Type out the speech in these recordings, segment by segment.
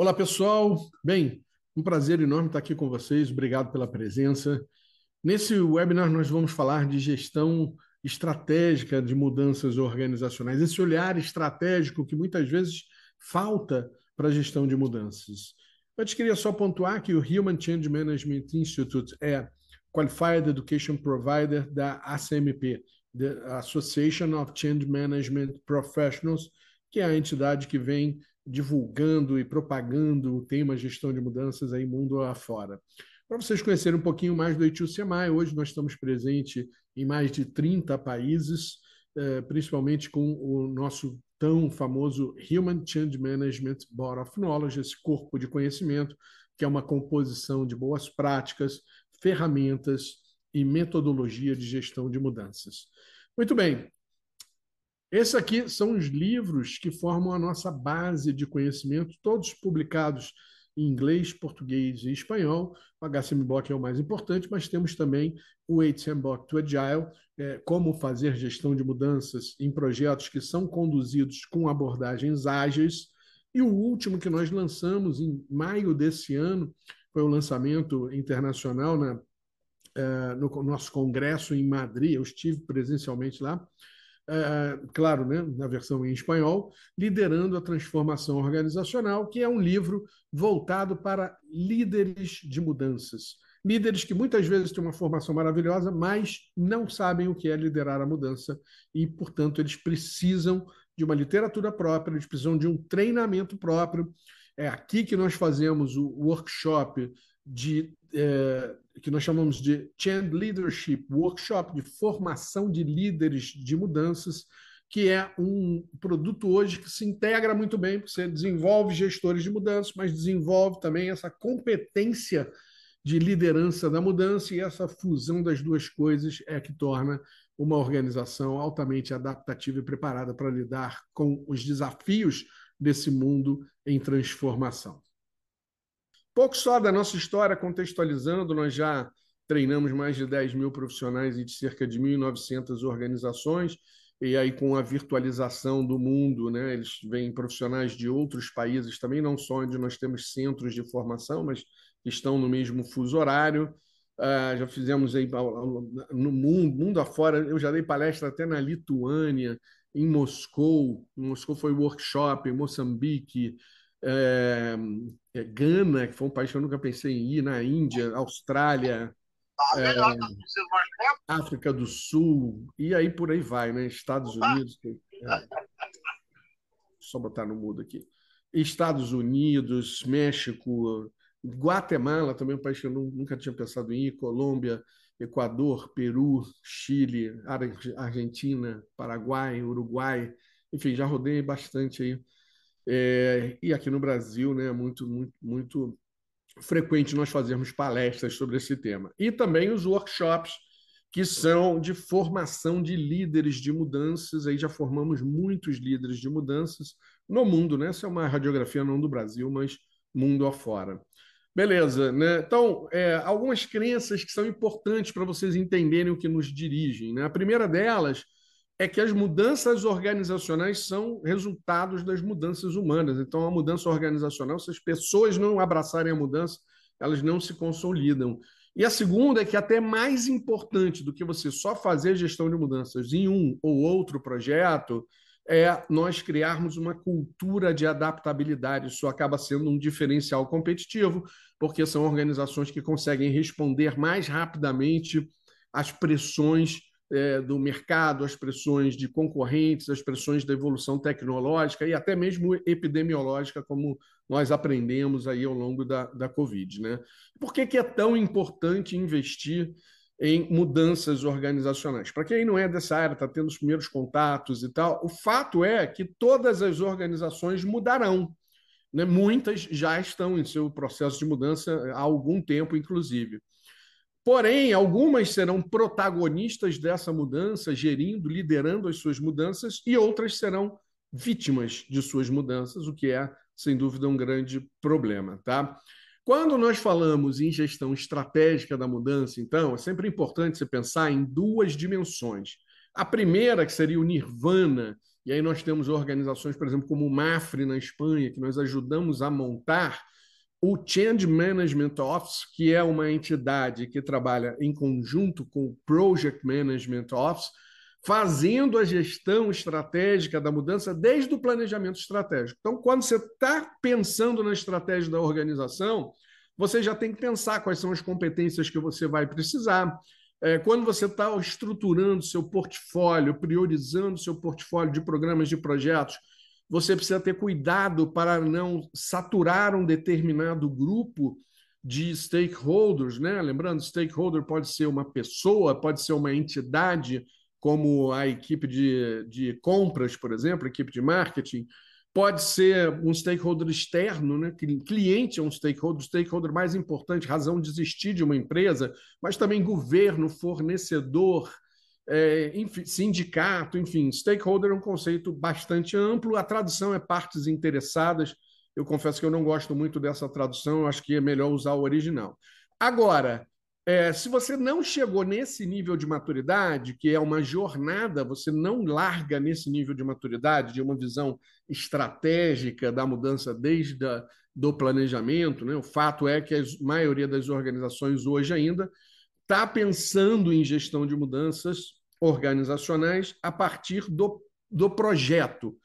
Olá, pessoal. Bem, um prazer enorme estar aqui com vocês. Obrigado pela presença. Nesse webinar, nós vamos falar de gestão estratégica de mudanças organizacionais, esse olhar estratégico que muitas vezes falta para a gestão de mudanças. Antes, queria só pontuar que o Human Change Management Institute é Qualified Education Provider da ACMP, the Association of Change Management Professionals, que é a entidade que vem divulgando e propagando o tema gestão de mudanças aí mundo afora. Para vocês conhecerem um pouquinho mais do EITU-SEMAI, hoje nós estamos presentes em mais de 30 países, eh, principalmente com o nosso tão famoso Human Change Management Board of Knowledge, esse corpo de conhecimento, que é uma composição de boas práticas, ferramentas e metodologia de gestão de mudanças. Muito bem, esses aqui são os livros que formam a nossa base de conhecimento, todos publicados em inglês, português e espanhol. O HCMBOK é o mais importante, mas temos também o HCMBOK to Agile, é, como fazer gestão de mudanças em projetos que são conduzidos com abordagens ágeis. E o último que nós lançamos em maio desse ano foi o lançamento internacional na, uh, no nosso congresso em Madrid. Eu estive presencialmente lá é, claro, né, na versão em espanhol, Liderando a Transformação Organizacional, que é um livro voltado para líderes de mudanças. Líderes que muitas vezes têm uma formação maravilhosa, mas não sabem o que é liderar a mudança e, portanto, eles precisam de uma literatura própria, eles precisam de um treinamento próprio. É aqui que nós fazemos o workshop de é, que nós chamamos de Change Leadership Workshop, de formação de líderes de mudanças, que é um produto hoje que se integra muito bem, porque você desenvolve gestores de mudanças, mas desenvolve também essa competência de liderança da mudança, e essa fusão das duas coisas é que torna uma organização altamente adaptativa e preparada para lidar com os desafios desse mundo em transformação. Pouco só da nossa história, contextualizando, nós já treinamos mais de 10 mil profissionais e de cerca de 1.900 organizações, e aí com a virtualização do mundo, né, eles vêm profissionais de outros países também, não só onde nós temos centros de formação, mas estão no mesmo fuso horário. Uh, já fizemos aí no mundo, mundo afora, eu já dei palestra até na Lituânia, em Moscou, em Moscou foi workshop, em Moçambique, é, é, Gana, que foi um país que eu nunca pensei em ir, na Índia, Austrália, ah, é, África do Sul, e aí por aí vai, né? Estados Unidos. É, só botar no mudo aqui. Estados Unidos, México, Guatemala, também um país que eu nunca tinha pensado em ir, Colômbia, Equador, Peru, Chile, Argentina, Paraguai, Uruguai, enfim, já rodei bastante aí é, e aqui no Brasil, né, é muito, muito, muito frequente nós fazermos palestras sobre esse tema. E também os workshops, que são de formação de líderes de mudanças. Aí já formamos muitos líderes de mudanças no mundo, né? Essa é uma radiografia não do Brasil, mas mundo afora. Beleza, né? Então, é, algumas crenças que são importantes para vocês entenderem o que nos dirigem. Né? A primeira delas é que as mudanças organizacionais são resultados das mudanças humanas. Então, a mudança organizacional, se as pessoas não abraçarem a mudança, elas não se consolidam. E a segunda é que até mais importante do que você só fazer gestão de mudanças em um ou outro projeto é nós criarmos uma cultura de adaptabilidade. Isso acaba sendo um diferencial competitivo, porque são organizações que conseguem responder mais rapidamente às pressões é, do mercado, as pressões de concorrentes, as pressões da evolução tecnológica e até mesmo epidemiológica, como nós aprendemos aí ao longo da, da Covid. Né? Por que, que é tão importante investir em mudanças organizacionais? Para quem não é dessa área, está tendo os primeiros contatos e tal, o fato é que todas as organizações mudarão. Né? Muitas já estão em seu processo de mudança há algum tempo, inclusive. Porém, algumas serão protagonistas dessa mudança, gerindo, liderando as suas mudanças, e outras serão vítimas de suas mudanças, o que é, sem dúvida, um grande problema. Tá? Quando nós falamos em gestão estratégica da mudança, então, é sempre importante você pensar em duas dimensões. A primeira, que seria o nirvana, E aí nós temos organizações, por exemplo, como o MAFRE na Espanha, que nós ajudamos a montar o Change Management Office, que é uma entidade que trabalha em conjunto com o Project Management Office, fazendo a gestão estratégica da mudança desde o planejamento estratégico. Então, quando você está pensando na estratégia da organização, você já tem que pensar quais são as competências que você vai precisar. É, quando você está estruturando seu portfólio, priorizando seu portfólio de programas de projetos, você precisa ter cuidado para não saturar um determinado grupo de stakeholders, né? Lembrando, stakeholder pode ser uma pessoa, pode ser uma entidade, como a equipe de, de compras, por exemplo, a equipe de marketing, pode ser um stakeholder externo, né? cliente é um stakeholder, o stakeholder mais importante, razão de existir de uma empresa, mas também governo, fornecedor, é, enfim, sindicato, enfim, stakeholder é um conceito bastante amplo. A tradução é partes interessadas. Eu confesso que eu não gosto muito dessa tradução, acho que é melhor usar o original. Agora, é, se você não chegou nesse nível de maturidade, que é uma jornada, você não larga nesse nível de maturidade, de uma visão estratégica da mudança desde a, do planejamento, né? o fato é que a maioria das organizações hoje ainda está pensando em gestão de mudanças organizacionais a partir do, do projeto.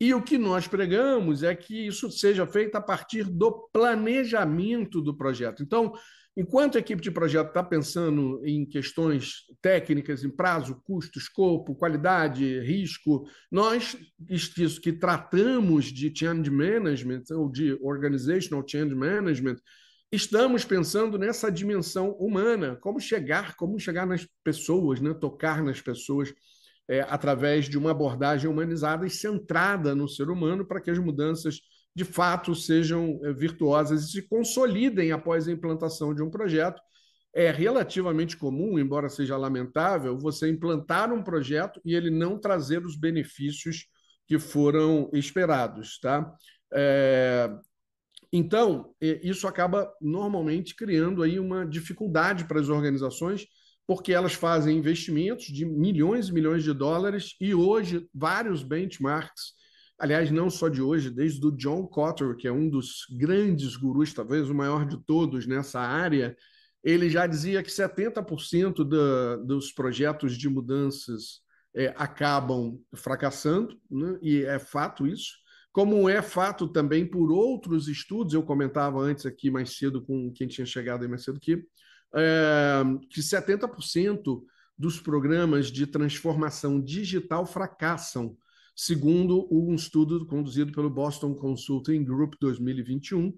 E o que nós pregamos é que isso seja feito a partir do planejamento do projeto. Então, enquanto a equipe de projeto está pensando em questões técnicas, em prazo, custo, escopo, qualidade, risco, nós isso que tratamos de change management ou de organizational change management, estamos pensando nessa dimensão humana, como chegar, como chegar nas pessoas, né? tocar nas pessoas é, através de uma abordagem humanizada e centrada no ser humano para que as mudanças de fato sejam é, virtuosas e se consolidem após a implantação de um projeto. É relativamente comum, embora seja lamentável, você implantar um projeto e ele não trazer os benefícios que foram esperados, tá? É, então, isso acaba normalmente criando aí uma dificuldade para as organizações, porque elas fazem investimentos de milhões e milhões de dólares e hoje vários benchmarks, aliás, não só de hoje, desde o John Cotter, que é um dos grandes gurus, talvez o maior de todos nessa área, ele já dizia que 70% da, dos projetos de mudanças é, acabam fracassando, né? e é fato isso como é fato também por outros estudos, eu comentava antes aqui mais cedo com quem tinha chegado aí mais cedo aqui, é, que 70% dos programas de transformação digital fracassam, segundo um estudo conduzido pelo Boston Consulting Group 2021.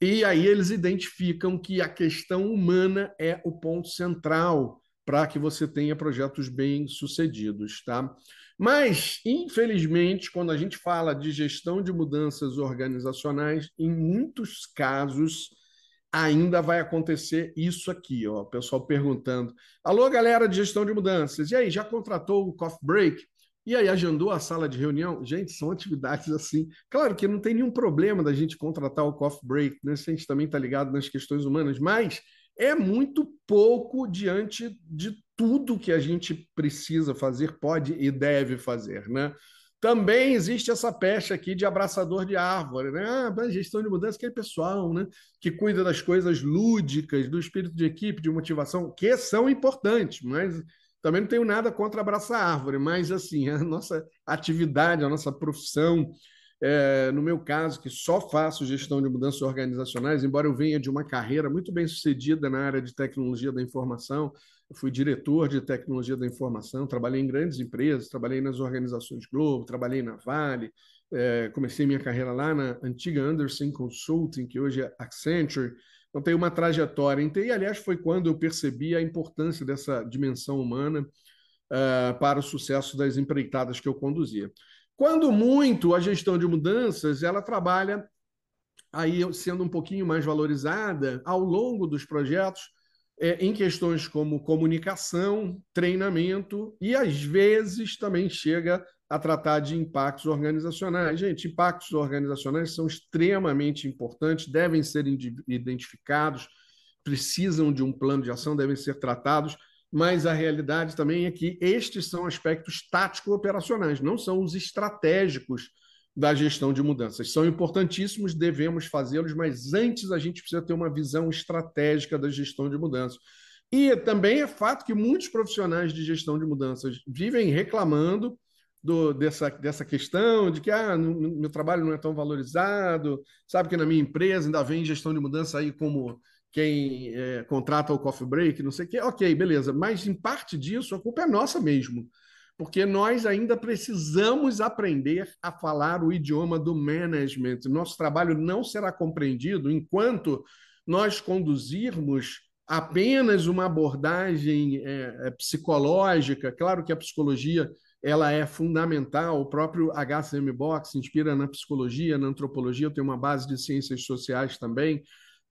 E aí eles identificam que a questão humana é o ponto central para que você tenha projetos bem sucedidos, tá? Mas, infelizmente, quando a gente fala de gestão de mudanças organizacionais, em muitos casos ainda vai acontecer isso aqui, ó, o pessoal perguntando: "Alô, galera de gestão de mudanças, e aí, já contratou o coffee break?" E aí, agendou a sala de reunião? Gente, são atividades assim. Claro que não tem nenhum problema da gente contratar o coffee break, né? Se a gente também está ligado nas questões humanas, mas é muito pouco diante de tudo que a gente precisa fazer, pode e deve fazer, né? Também existe essa pecha aqui de abraçador de árvore, né? Ah, gestão de mudança, que é pessoal, né? Que cuida das coisas lúdicas, do espírito de equipe, de motivação, que são importantes, mas também não tenho nada contra abraçar árvore, mas assim, a nossa atividade, a nossa profissão, é, no meu caso, que só faço gestão de mudanças organizacionais, embora eu venha de uma carreira muito bem sucedida na área de tecnologia da informação, fui diretor de tecnologia da informação, trabalhei em grandes empresas, trabalhei nas organizações Globo, trabalhei na Vale, é, comecei minha carreira lá na antiga Anderson Consulting, que hoje é Accenture. Então, tenho uma trajetória. E, aliás, foi quando eu percebi a importância dessa dimensão humana uh, para o sucesso das empreitadas que eu conduzia. Quando muito, a gestão de mudanças, ela trabalha aí sendo um pouquinho mais valorizada ao longo dos projetos é, em questões como comunicação, treinamento e às vezes também chega a tratar de impactos organizacionais. Gente, impactos organizacionais são extremamente importantes, devem ser identificados, precisam de um plano de ação, devem ser tratados, mas a realidade também é que estes são aspectos tático-operacionais, não são os estratégicos da gestão de mudanças. São importantíssimos, devemos fazê-los, mas antes a gente precisa ter uma visão estratégica da gestão de mudanças. E também é fato que muitos profissionais de gestão de mudanças vivem reclamando do, dessa, dessa questão de que ah, no, meu trabalho não é tão valorizado, sabe que na minha empresa ainda vem gestão de mudança aí como quem é, contrata o coffee break, não sei o quê. Ok, beleza, mas em parte disso a culpa é nossa mesmo, porque nós ainda precisamos aprender a falar o idioma do management. Nosso trabalho não será compreendido enquanto nós conduzirmos apenas uma abordagem é, é psicológica. Claro que a psicologia ela é fundamental. O próprio HCM Box inspira na psicologia, na antropologia, tenho uma base de ciências sociais também.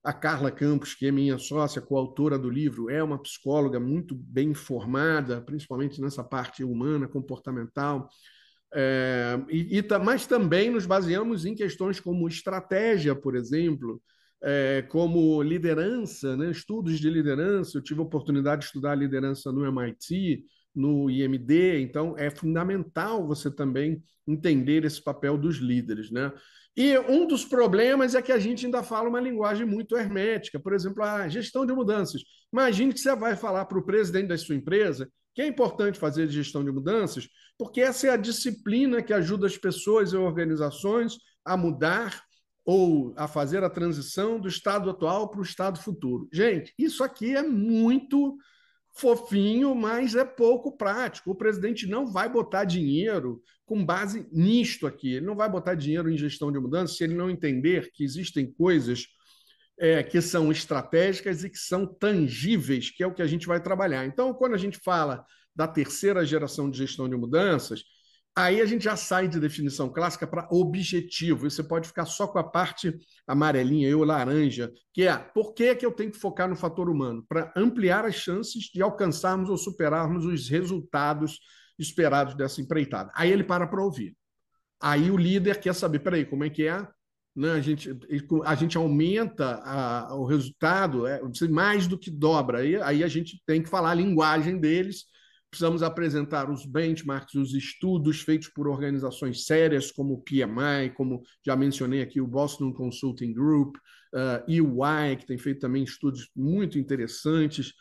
A Carla Campos, que é minha sócia, coautora do livro, é uma psicóloga muito bem formada, principalmente nessa parte humana, comportamental. É, e, e, mas também nos baseamos em questões como estratégia, por exemplo, é, como liderança, né? estudos de liderança. Eu tive a oportunidade de estudar liderança no MIT, no IMD, então é fundamental você também entender esse papel dos líderes, né? E um dos problemas é que a gente ainda fala uma linguagem muito hermética, por exemplo, a gestão de mudanças. Imagine que você vai falar para o presidente da sua empresa que é importante fazer gestão de mudanças, porque essa é a disciplina que ajuda as pessoas e organizações a mudar ou a fazer a transição do estado atual para o estado futuro. Gente, isso aqui é muito fofinho, mas é pouco prático. O presidente não vai botar dinheiro com base nisto aqui. Ele não vai botar dinheiro em gestão de mudança se ele não entender que existem coisas é, que são estratégicas e que são tangíveis, que é o que a gente vai trabalhar. Então, quando a gente fala da terceira geração de gestão de mudanças, Aí a gente já sai de definição clássica para objetivo. Você pode ficar só com a parte amarelinha ou laranja, que é por que, que eu tenho que focar no fator humano? Para ampliar as chances de alcançarmos ou superarmos os resultados esperados dessa empreitada. Aí ele para para ouvir. Aí o líder quer saber, peraí, como é que é? Né? A, gente, a gente aumenta a, o resultado, é, mais do que dobra. Aí, aí a gente tem que falar a linguagem deles Precisamos apresentar os benchmarks, os estudos feitos por organizações sérias como o PMI, como já mencionei aqui o Boston Consulting Group, uh, eh, EY, que tem feito também estudos muito interessantes,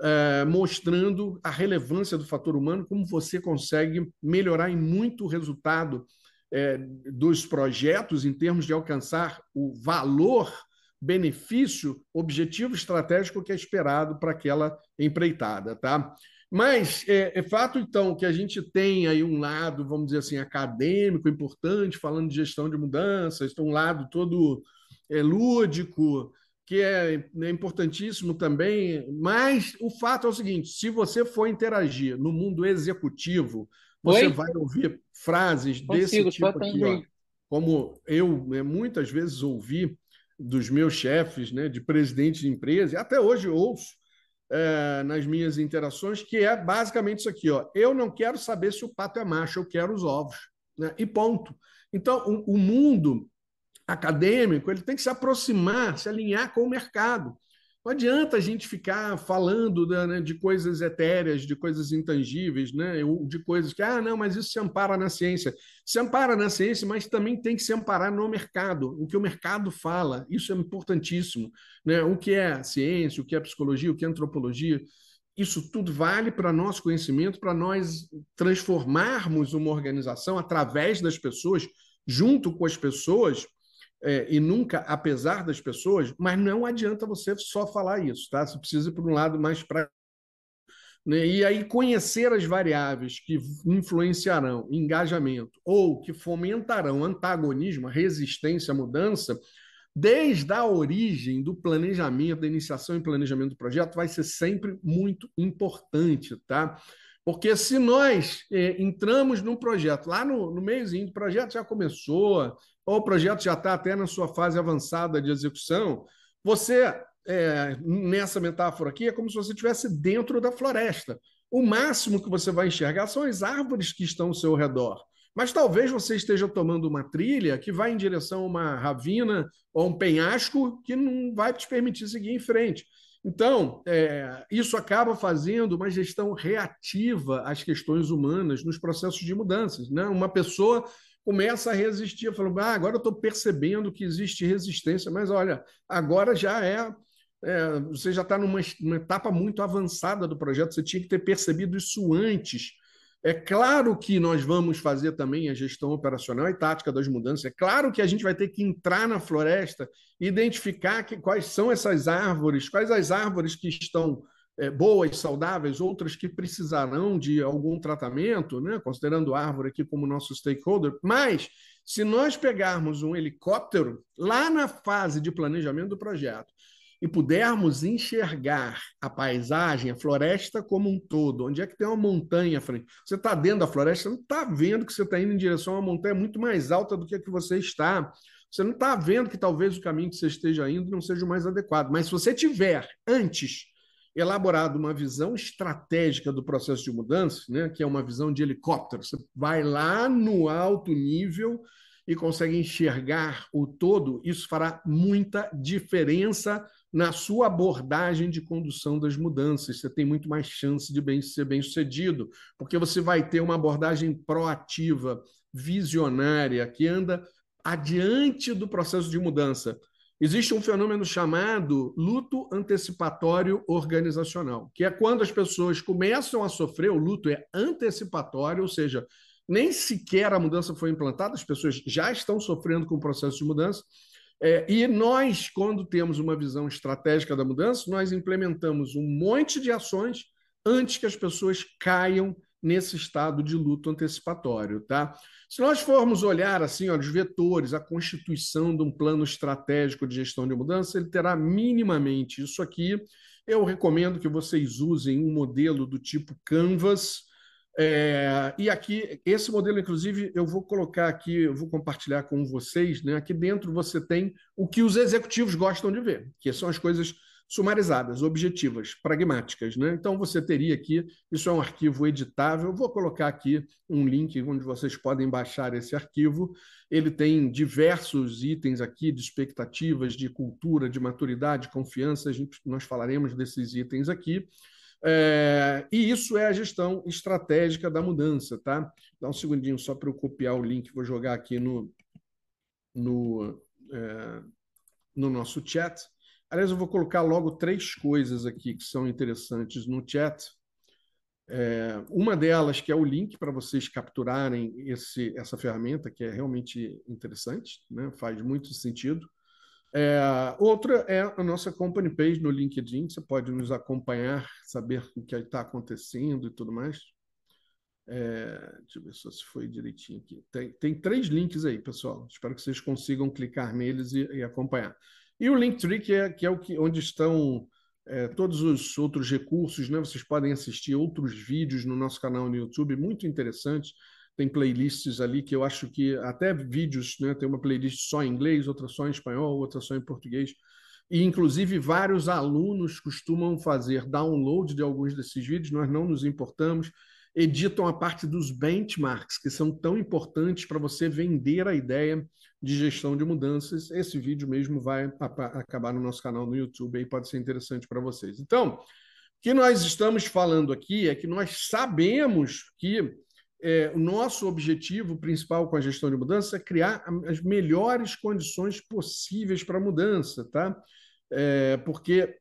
uh, mostrando a relevância do fator humano, como você consegue melhorar em muito o resultado uh, dos projetos em termos de alcançar o valor benefício, objetivo estratégico que é esperado para aquela empreitada, tá? Mas é, é, fato, então, que a gente tem aí um lado, vamos dizer assim, acadêmico importante, falando de gestão de mudanças, tem um lado todo é, lúdico, que é, é importantíssimo também. Mas o fato é o seguinte: se você for interagir no mundo executivo, você Oi? vai ouvir frases Consigo, desse tipo aqui, ó, como eu né, muitas vezes ouvi dos meus chefes, né, de presidente de empresa, e até hoje ouço é, nas minhas interações, que é basicamente isso aqui: ó. eu não quero saber se o pato é macho, eu quero os ovos. Né? E ponto. Então, o, o mundo acadêmico ele tem que se aproximar, se alinhar com o mercado. Não adianta a gente ficar falando né, de coisas etéreas, de coisas intangíveis, né, de coisas que, ah, não, mas isso se ampara na ciência. Se ampara na ciência, mas também tem que se amparar no mercado, o que o mercado fala, isso é importantíssimo. Né? O que é ciência, o que é psicologia, o que é antropologia, isso tudo vale para nosso conhecimento, para nós transformarmos uma organização através das pessoas, junto com as pessoas, é, e nunca apesar das pessoas, mas não adianta você só falar isso, tá? Você precisa ir por um lado mais para né? E aí conhecer as variáveis que influenciarão engajamento ou que fomentarão antagonismo, resistência à mudança, desde a origem do planejamento, da iniciação e planejamento do projeto, vai ser sempre muito importante, tá? Porque se nós é, entramos num projeto, lá no, no meiozinho do projeto já começou, ou o projeto já está até na sua fase avançada de execução, você, é, nessa metáfora aqui, é como se você estivesse dentro da floresta. O máximo que você vai enxergar são as árvores que estão ao seu redor. Mas talvez você esteja tomando uma trilha que vai em direção a uma ravina ou um penhasco que não vai te permitir seguir em frente. Então, é, isso acaba fazendo uma gestão reativa às questões humanas nos processos de mudanças. Né? Uma pessoa começa a resistir, falando, ah, agora eu estou percebendo que existe resistência, mas olha, agora já é, é você já está numa, numa etapa muito avançada do projeto, você tinha que ter percebido isso antes é claro que nós vamos fazer também a gestão operacional e tática das mudanças. É claro que a gente vai ter que entrar na floresta identificar que, quais são essas árvores, quais as árvores que estão é, boas, saudáveis, outras que precisarão de algum tratamento, né? considerando a árvore aqui como nosso stakeholder. Mas, se nós pegarmos um helicóptero lá na fase de planejamento do projeto e pudermos enxergar a paisagem, a floresta como um todo, onde é que tem uma montanha à frente? Você está dentro da floresta, não está vendo que você está indo em direção a uma montanha muito mais alta do que a que você está. Você não está vendo que talvez o caminho que você esteja indo não seja o mais adequado. Mas se você tiver antes elaborado uma visão estratégica do processo de mudança, né, que é uma visão de helicóptero, você vai lá no alto nível e consegue enxergar o todo, isso fará muita diferença na sua abordagem de condução das mudanças. Você tem muito mais chance de bem, ser bem sucedido, porque você vai ter uma abordagem proativa, visionária, que anda adiante do processo de mudança. Existe um fenômeno chamado luto antecipatório organizacional, que é quando as pessoas começam a sofrer, o luto é antecipatório, ou seja, nem sequer a mudança foi implantada, as pessoas já estão sofrendo com o processo de mudança, é, e nós, quando temos uma visão estratégica da mudança, nós implementamos um monte de ações antes que as pessoas caiam nesse estado de luto antecipatório, tá? Se nós formos olhar assim, ó, os vetores, a constituição de um plano estratégico de gestão de mudança, ele terá minimamente isso aqui. Eu recomendo que vocês usem um modelo do tipo Canvas, é, e aqui, esse modelo, inclusive, eu vou colocar aqui, eu vou compartilhar com vocês. Né? Aqui dentro você tem o que os executivos gostam de ver, que são as coisas sumarizadas, objetivas, pragmáticas. Né? Então, você teria aqui, isso é um arquivo editável, vou colocar aqui um link onde vocês podem baixar esse arquivo. Ele tem diversos itens aqui de expectativas, de cultura, de maturidade, confiança, gente, nós falaremos desses itens aqui. É, e isso é a gestão estratégica da mudança, tá? Dá um segundinho só para eu copiar o link, vou jogar aqui no, no, é, no nosso chat. Aliás, eu vou colocar logo três coisas aqui que são interessantes no chat. É, uma delas que é o link para vocês capturarem esse, essa ferramenta, que é realmente interessante, né? faz muito sentido. É, outra é a nossa company page no LinkedIn. Você pode nos acompanhar, saber o que está acontecendo e tudo mais. É, deixa eu ver se foi direitinho aqui. Tem, tem três links aí, pessoal. Espero que vocês consigam clicar neles e, e acompanhar. E o Linktree, que é, que é o que, onde estão é, todos os outros recursos, né? Vocês podem assistir outros vídeos no nosso canal no YouTube, muito interessantes tem playlists ali que eu acho que até vídeos, né? Tem uma playlist só em inglês, outra só em espanhol, outra só em português. E, inclusive, vários alunos costumam fazer download de alguns desses vídeos, nós não nos importamos, editam a parte dos benchmarks, que são tão importantes para você vender a ideia de gestão de mudanças. Esse vídeo mesmo vai acabar no nosso canal no YouTube, aí pode ser interessante para vocês. Então, o que nós estamos falando aqui é que nós sabemos que é, o nosso objetivo principal com a gestão de mudança é criar as melhores condições possíveis para a mudança, tá? É, porque,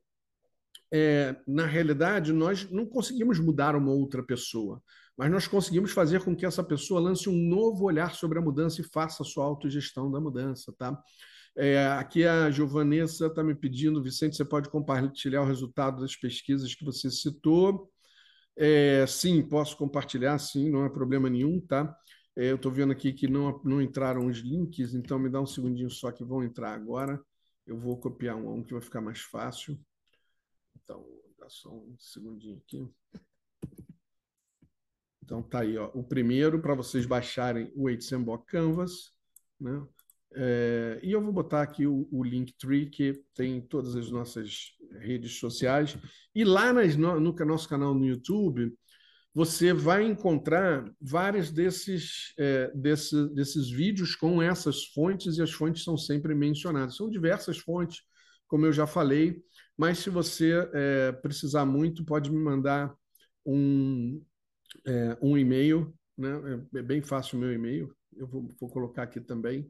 é, na realidade, nós não conseguimos mudar uma outra pessoa, mas nós conseguimos fazer com que essa pessoa lance um novo olhar sobre a mudança e faça a sua autogestão da mudança, tá? É, aqui a Giovanessa está me pedindo, Vicente, você pode compartilhar o resultado das pesquisas que você citou. É, sim, posso compartilhar, sim, não é problema nenhum, tá? É, eu estou vendo aqui que não, não entraram os links, então me dá um segundinho só que vão entrar agora. Eu vou copiar um um que vai ficar mais fácil. Então, dá só um segundinho aqui. Então tá aí, ó. O primeiro para vocês baixarem o HTML Canvas, né? É, e eu vou botar aqui o, o Linktree, que tem todas as nossas redes sociais. E lá nas, no, no nosso canal no YouTube, você vai encontrar vários desses, é, desse, desses vídeos com essas fontes, e as fontes são sempre mencionadas. São diversas fontes como eu já falei, mas se você é, precisar muito, pode me mandar um, é, um e-mail, né? É, é bem fácil o meu e-mail, eu vou, vou colocar aqui também,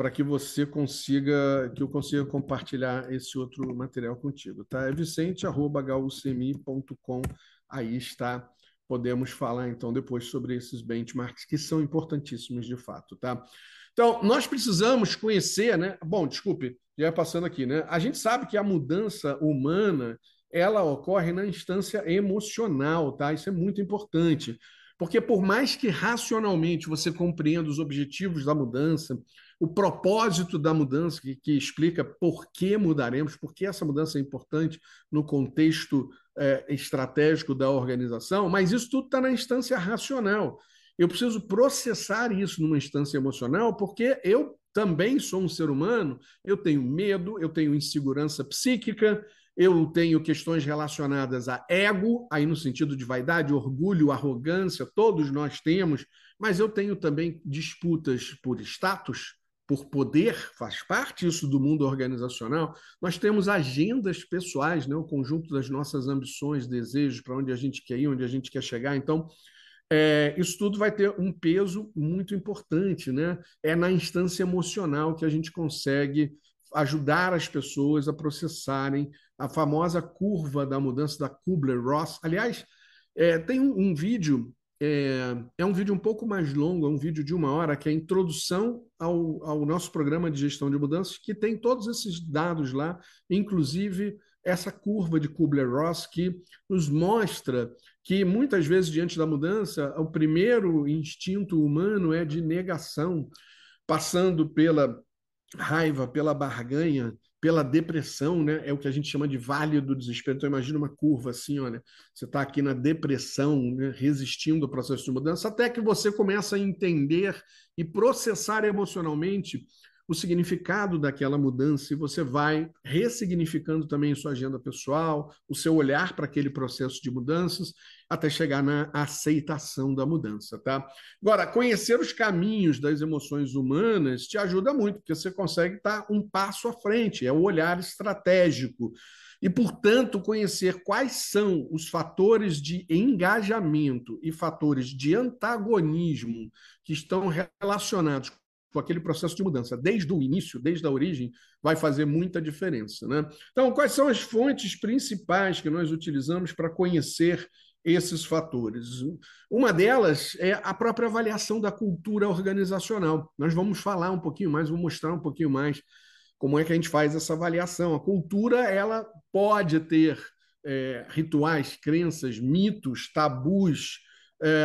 para que você consiga, que eu consiga compartilhar esse outro material contigo, tá? É vicente.hucmi.com, aí está. Podemos falar então depois sobre esses benchmarks que são importantíssimos de fato, tá? Então, nós precisamos conhecer, né? Bom, desculpe, já passando aqui, né? A gente sabe que a mudança humana ela ocorre na instância emocional, tá? Isso é muito importante. Porque por mais que racionalmente você compreenda os objetivos da mudança, o propósito da mudança, que, que explica por que mudaremos, por que essa mudança é importante no contexto é, estratégico da organização, mas isso tudo está na instância racional. Eu preciso processar isso numa instância emocional, porque eu também sou um ser humano, eu tenho medo, eu tenho insegurança psíquica, eu tenho questões relacionadas a ego, aí no sentido de vaidade, orgulho, arrogância, todos nós temos, mas eu tenho também disputas por status, por poder, faz parte isso do mundo organizacional. Nós temos agendas pessoais, né? o conjunto das nossas ambições, desejos, para onde a gente quer ir, onde a gente quer chegar. Então, é, isso tudo vai ter um peso muito importante, né? É na instância emocional que a gente consegue ajudar as pessoas a processarem a famosa curva da mudança da Kubler-Ross. Aliás, é, tem um, um vídeo, é, é, um vídeo um pouco mais longo, é um vídeo de uma hora, que é a introdução ao, ao nosso programa de gestão de mudanças, que tem todos esses dados lá, inclusive essa curva de Kubler-Ross que nos mostra que muitas vezes diante da mudança, o primeiro instinto humano é de negação, passando pela raiva, pela barganha, pela depressão, né? É o que a gente chama de vale do desespero. Então imagina uma curva assim, olha, você está aqui na depressão, né? resistindo ao processo de mudança, até que você começa a entender e processar emocionalmente o significado daquela mudança e você vai ressignificando também sua agenda pessoal, o seu olhar para aquele processo de mudanças, até chegar na aceitação da mudança, tá? Agora, conhecer os caminhos das emoções humanas te ajuda muito, porque você consegue estar um passo à frente, é o olhar estratégico. E, portanto, conhecer quais são os fatores de engajamento e fatores de antagonismo que estão relacionados aquele processo de mudança, desde o início, desde a origem, vai fazer muita diferença. Né? Então, quais são as fontes principais que nós utilizamos para conhecer esses fatores? Uma delas é a própria avaliação da cultura organizacional. Nós vamos falar um pouquinho mais, vou mostrar um pouquinho mais como é que a gente faz essa avaliação. A cultura ela pode ter é, rituais, crenças, mitos, tabus,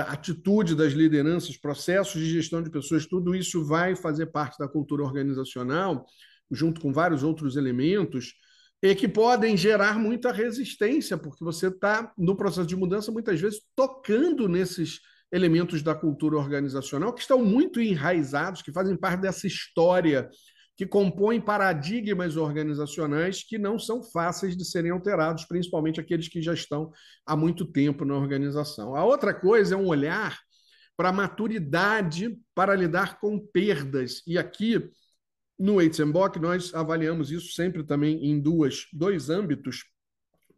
atitude das lideranças, processos de gestão de pessoas, tudo isso vai fazer parte da cultura organizacional, junto com vários outros elementos, e que podem gerar muita resistência, porque você está, no processo de mudança, muitas vezes tocando nesses elementos da cultura organizacional que estão muito enraizados, que fazem parte dessa história que compõem paradigmas organizacionais que não são fáceis de serem alterados, principalmente aqueles que já estão há muito tempo na organização. A outra coisa é um olhar para a maturidade para lidar com perdas. E aqui, no Eitzenbock, nós avaliamos isso sempre também em duas, dois âmbitos.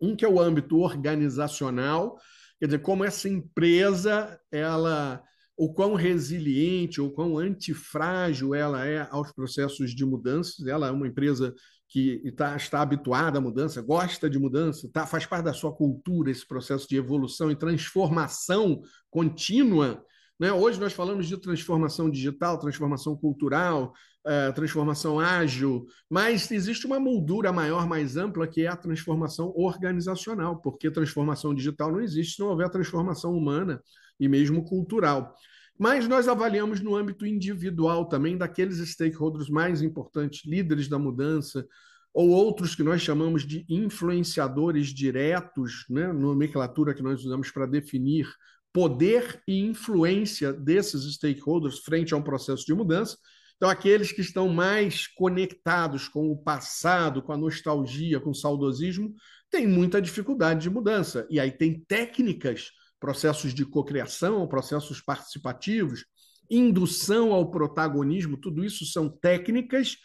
Um que é o âmbito organizacional, quer dizer, como essa empresa ela o quão resiliente ou quão antifrágil ela é aos processos de mudanças. Ela é uma empresa que está, está habituada à mudança, gosta de mudança, tá, faz parte da sua cultura esse processo de evolução e transformação contínua. Né? Hoje nós falamos de transformação digital, transformação cultural, uh, transformação ágil, mas existe uma moldura maior, mais ampla, que é a transformação organizacional, porque transformação digital não existe se não houver transformação humana e mesmo cultural. Mas nós avaliamos no âmbito individual também daqueles stakeholders mais importantes, líderes da mudança, ou outros que nós chamamos de influenciadores diretos, né, nomenclatura que nós usamos para definir poder e influência desses stakeholders frente a um processo de mudança. Então, aqueles que estão mais conectados com o passado, com a nostalgia, com o saudosismo, têm muita dificuldade de mudança. E aí tem técnicas processos de cocriação, processos participativos, indução ao protagonismo, tudo isso são técnicas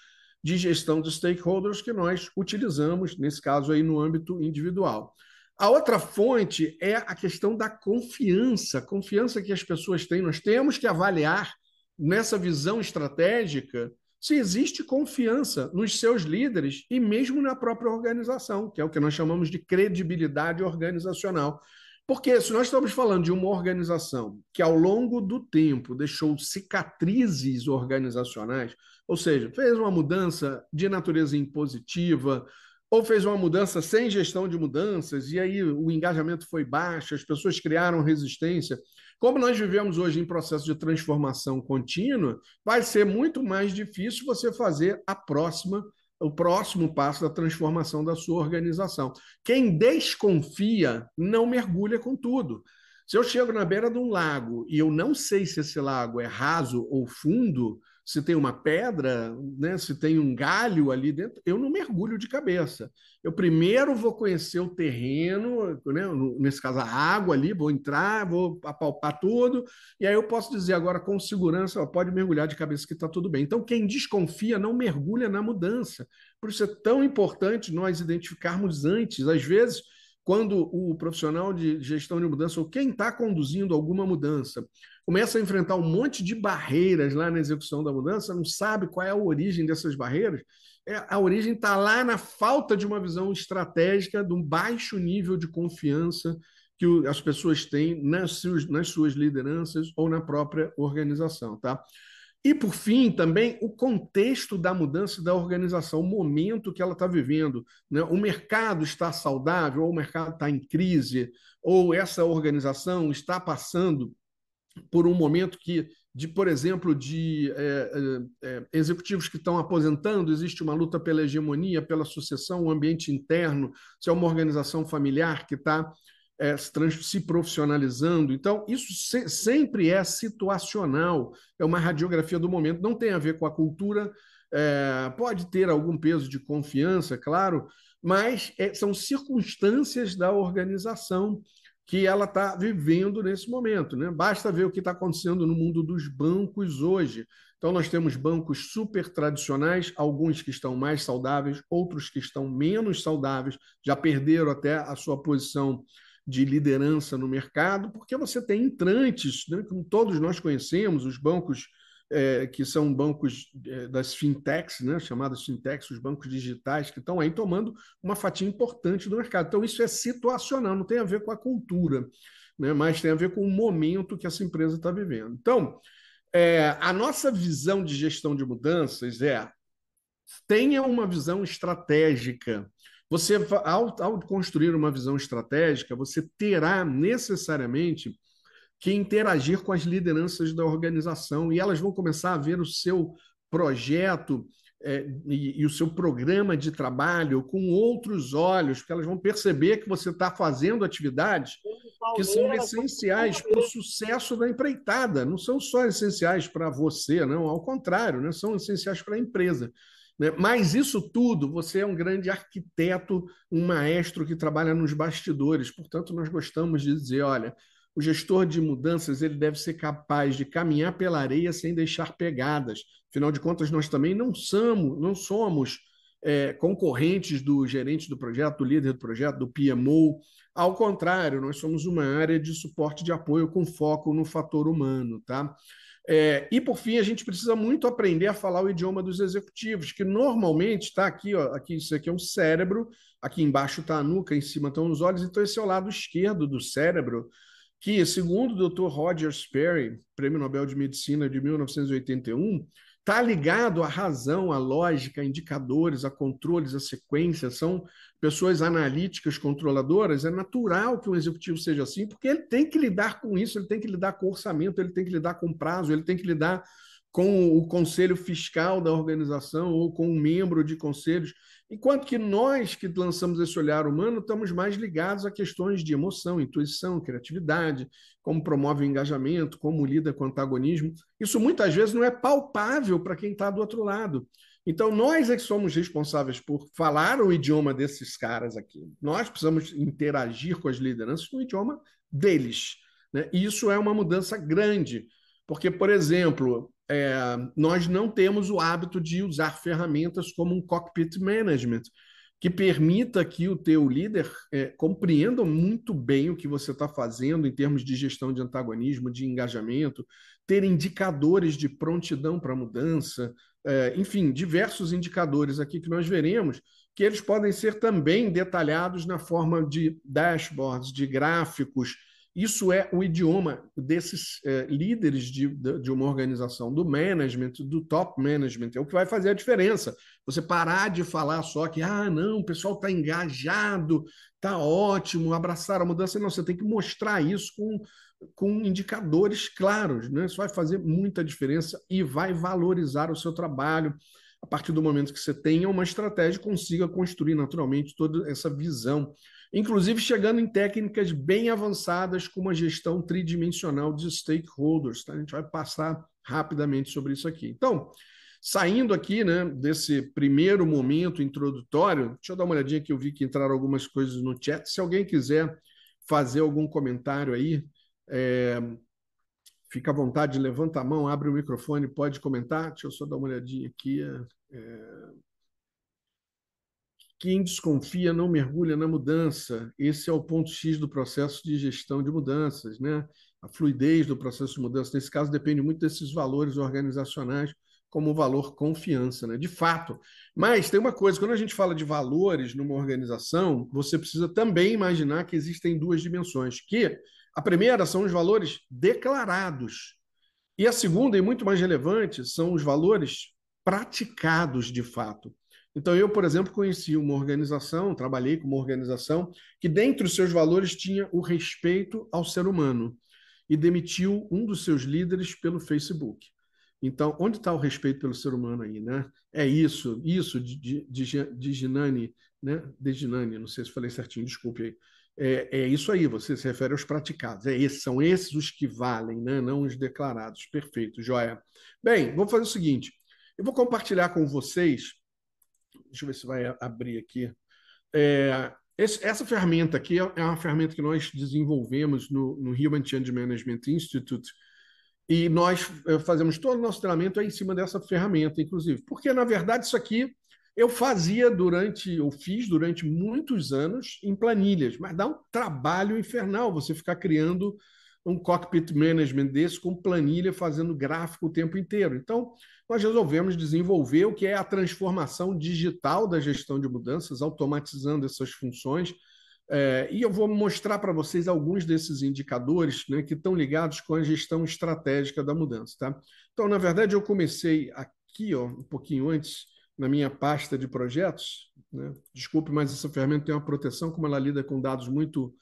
de gestão de stakeholders que nós utilizamos, nesse caso aí no âmbito individual. A outra fonte é a questão da confiança, confiança que as pessoas têm. Nós temos que avaliar nessa visão estratégica se existe confiança nos seus líderes e mesmo na própria organização, que é o que nós chamamos de credibilidade organizacional. Porque se nós estamos falando de uma organização que ao longo do tempo deixou cicatrizes organizacionais, ou seja, fez uma mudança de natureza impositiva, ou fez uma mudança sem gestão de mudanças, e aí o engajamento foi baixo, as pessoas criaram resistência. Como nós vivemos hoje em processo de transformação contínua, vai ser muito mais difícil você fazer a próxima, o próximo passo da transformação da sua organização. Quem desconfia não mergulha com tudo. Se eu chego na beira de um lago e eu não sei se esse lago é raso ou fundo, se tem uma pedra, né, se tem um galho ali dentro, eu não mergulho de cabeça. Eu primeiro vou conhecer o terreno, né, nesse caso a água ali, vou entrar, vou apalpar tudo, e aí eu posso dizer agora com segurança, ó, pode mergulhar de cabeça que está tudo bem. Então, quem desconfia não mergulha na mudança. Por isso é tão importante nós identificarmos antes. Às vezes, quando o profissional de gestão de mudança, ou quem está conduzindo alguma mudança, começa a enfrentar um monte de barreiras lá na execução da mudança, não sabe qual é a origem dessas barreiras. É, a origem está lá na falta de uma visão estratégica, de um baixo nível de confiança que as pessoas têm nas nas suas lideranças ou na própria organização. Tá? E, por fim, também o contexto da mudança da organização, o momento que ela está vivendo. Né? O mercado está saudável, ou o mercado está em crise, ou essa organização está passando por um momento que, de, por exemplo, de é, é, é, executivos que estão aposentando, existe uma luta pela hegemonia, pela sucessão, o ambiente interno, se é uma organização familiar que está é, se, se, profissionalizando. Então, isso se, sempre é situacional, é uma radiografia do momento, não tem a ver com a cultura, é, pode ter algum peso de confiança, claro, mas é, são circunstâncias da organização que ela está vivendo nesse momento. Né? Basta ver o que está acontecendo no mundo dos bancos hoje. Então, nós temos bancos super tradicionais, alguns que estão mais saudáveis, outros que estão menos saudáveis, já perderam até a sua posição de liderança no mercado, porque você tem entrantes, né? como todos nós conhecemos, os bancos é, que são bancos é, das fintechs, né, chamadas fintechs, os bancos digitais, que estão aí tomando uma fatia importante do mercado. Então, isso é situacional, não tem a ver com a cultura, né, mas tem a ver com o momento que essa empresa está vivendo. Então, é, a nossa visão de gestão de mudanças é tenha uma visão estratégica. Você, ao, ao construir uma visão estratégica, você terá necessariamente que interagir com as lideranças da organização e elas vão começar a ver o seu projeto é, e, e, o seu programa de trabalho com outros olhos, porque elas vão perceber que você está fazendo atividades que são essenciais para o sucesso da empreitada, não são só essenciais para você, não, ao contrário, né? são essenciais para a empresa. Né? Mas isso tudo, você é um grande arquiteto, um maestro que trabalha nos bastidores, portanto, nós gostamos de dizer: olha, o gestor de mudanças ele deve ser capaz de caminhar pela areia sem deixar pegadas. Afinal de contas, nós também não somos, não somos é, concorrentes do gerente do projeto, do líder do projeto, do PMO. Ao contrário, nós somos uma área de suporte de apoio com foco no fator humano, tá? É, e por fim, a gente precisa muito aprender a falar o idioma dos executivos, que normalmente está aqui, ó, aqui isso aqui é um cérebro, aqui embaixo está a nuca, em cima estão os olhos, então esse é o lado esquerdo do cérebro que, segundo o Dr. Roger Sperry, Prêmio Nobel de Medicina de 1981, está ligado à razão, à lógica, a indicadores, a controles, a sequência, são pessoas analíticas, controladoras, é natural que um executivo seja assim, porque ele tem que lidar com isso, ele tem que lidar com orçamento, ele tem que lidar com prazo, ele tem que lidar com o conselho fiscal da organização ou com um membro de conselhos. Enquanto que nós que lançamos esse olhar humano estamos mais ligados a questões de emoção, intuição, criatividade, como promove o engajamento, como lida com o antagonismo. Isso muitas vezes não é palpável para quem está do outro lado. Então, nós é que somos responsáveis por falar o idioma desses caras aqui. Nós precisamos interagir com as lideranças no idioma deles. Né? E isso é uma mudança grande, porque, por exemplo, é, nós não temos o hábito de usar ferramentas como um cockpit management, que permita que o teu líder é, compreenda muito bem o que você está fazendo em termos de gestão de antagonismo, de engajamento, ter indicadores de prontidão para mudança, é, enfim, diversos indicadores aqui que nós veremos, que eles podem ser também detalhados na forma de dashboards, de gráficos, isso é o idioma desses é, líderes de, de uma organização, do management, do top management. É o que vai fazer a diferença. Você parar de falar só que, ah, não, o pessoal está engajado, está ótimo, abraçar a mudança. Não, você tem que mostrar isso com, com indicadores claros. Né? Isso vai fazer muita diferença e vai valorizar o seu trabalho a partir do momento que você tenha uma estratégia e consiga construir naturalmente toda essa visão inclusive chegando em técnicas bem avançadas como a gestão tridimensional de stakeholders. Tá? A gente vai passar rapidamente sobre isso aqui. Então, saindo aqui né, desse primeiro momento introdutório, deixa eu dar uma olhadinha que eu vi que entraram algumas coisas no chat. Se alguém quiser fazer algum comentário aí, é, fica à vontade, levanta a mão, abre o microfone, pode comentar. Deixa eu só dar uma olhadinha aqui. É... Quem desconfia não mergulha na mudança. Esse é o ponto X do processo de gestão de mudanças, né? A fluidez do processo de mudança, nesse caso, depende muito desses valores organizacionais, como o valor confiança, né? De fato. Mas tem uma coisa, quando a gente fala de valores numa organização, você precisa também imaginar que existem duas dimensões, que a primeira são os valores declarados. E a segunda, e muito mais relevante, são os valores praticados de fato. Então, eu, por exemplo, conheci uma organização, trabalhei com uma organização que, dentre os seus valores, tinha o respeito ao ser humano e demitiu um dos seus líderes pelo Facebook. Então, onde está o respeito pelo ser humano aí, né? É isso, isso de, de, de, Ginani, né? De Ginani, não sei se falei certinho, desculpe aí. É, é, isso aí, você se refere aos praticados. É esse, são esses os que valem, né? não os declarados. Perfeito, joia. Bem, vou fazer o seguinte: eu vou compartilhar com vocês Deixa eu ver se vai abrir aqui. É, esse, essa ferramenta aqui é, é uma ferramenta que nós desenvolvemos no, no Human Change Management Institute e nós é, fazemos todo o nosso treinamento em cima dessa ferramenta, inclusive. Porque, na verdade, isso aqui eu fazia durante, eu fiz durante muitos anos em planilhas, mas dá um trabalho infernal você ficar criando um cockpit management desse com planilha fazendo gráfico o tempo inteiro. Então, nós resolvemos desenvolver o que é a transformação digital da gestão de mudanças, automatizando essas funções. É, e eu vou mostrar para vocês alguns desses indicadores né, que estão ligados com a gestão estratégica da mudança. Tá? Então, na verdade, eu comecei aqui, ó, um pouquinho antes, na minha pasta de projetos. Né? Desculpe, mas essa ferramenta tem uma proteção, como ela lida com dados muito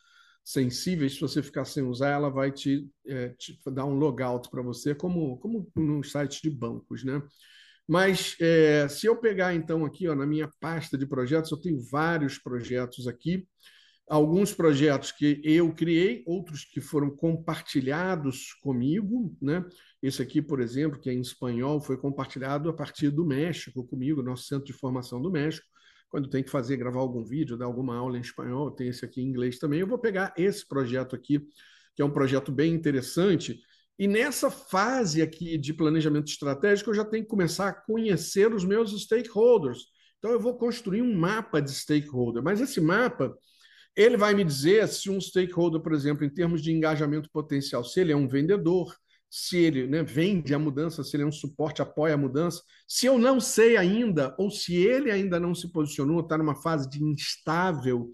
sensíveis, se você ficar sem usar, ela vai te, é, te dar um logout para você, como, como nos sites de bancos, né? Mas é, se eu pegar então aqui ó, na minha pasta de projetos, eu tenho vários projetos aqui, alguns projetos que eu criei, outros que foram compartilhados comigo, né? Esse aqui, por exemplo, que é em espanhol, foi compartilhado a partir do México comigo, nosso centro de formação do México quando tem que fazer, gravar algum vídeo, dar alguma aula em espanhol, tem esse aqui em inglês também. Eu vou pegar esse projeto aqui, que é um projeto bem interessante. E nessa fase aqui de planejamento estratégico, eu já tenho que começar a conhecer os meus stakeholders. Então, eu vou construir um mapa de stakeholder. Mas esse mapa, ele vai me dizer se um stakeholder, por exemplo, em termos de engajamento potencial, se ele é um vendedor, se ele né, vende a mudança, se ele é um suporte, apoia a mudança. Se eu não sei ainda, ou se ele ainda não se posicionou, está numa fase de instável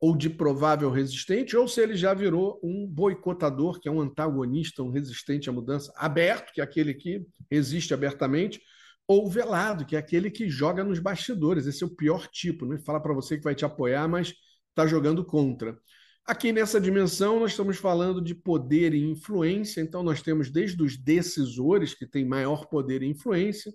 ou de provável resistente, ou se ele já virou um boicotador, que é um antagonista, um resistente à mudança, aberto, que é aquele que resiste abertamente, ou velado, que é aquele que joga nos bastidores. Esse é o pior tipo, né? Fala para você que vai te apoiar, mas está jogando contra. Aqui nessa dimensão, nós estamos falando de poder e influência, então nós temos desde os decisores, que têm maior poder e influência,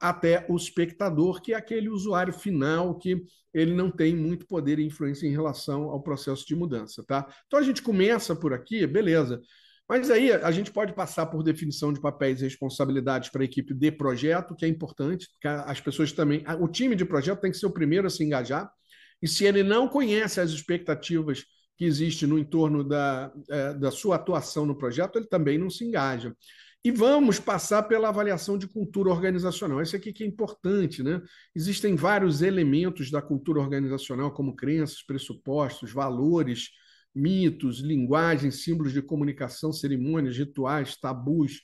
até o espectador, que é aquele usuário final que ele não tem muito poder e influência em relação ao processo de mudança. Tá? Então a gente começa por aqui, beleza. Mas aí a gente pode passar por definição de papéis e responsabilidades para a equipe de projeto, que é importante, as pessoas também. O time de projeto tem que ser o primeiro a se engajar, e se ele não conhece as expectativas que existe no entorno da, é, da sua atuação no projeto, ele também não se engaja. E vamos passar pela avaliação de cultura organizacional. Esse aqui que é importante, né? Existem vários elementos da cultura organizacional, como crenças, pressupostos, valores, mitos, linguagem, símbolos de comunicação, cerimônias, rituais, tabus,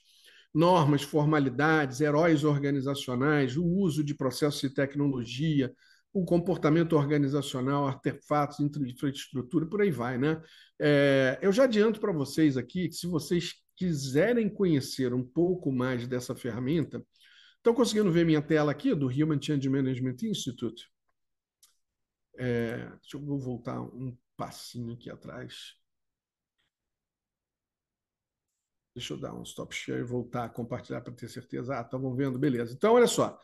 normas, formalidades, heróis organizacionais, o uso de processos de tecnologia, o comportamento organizacional, artefatos, infraestrutura, por aí vai, né? É, eu já adianto para vocês aqui que se vocês quiserem conhecer um pouco mais dessa ferramenta, estão conseguindo ver minha tela aqui do Human Change Management Institute? É, deixa eu voltar um passinho aqui atrás. Deixa eu dar um stop share e voltar a compartilhar para ter certeza. Ah, estavam vendo, beleza. Então, olha só.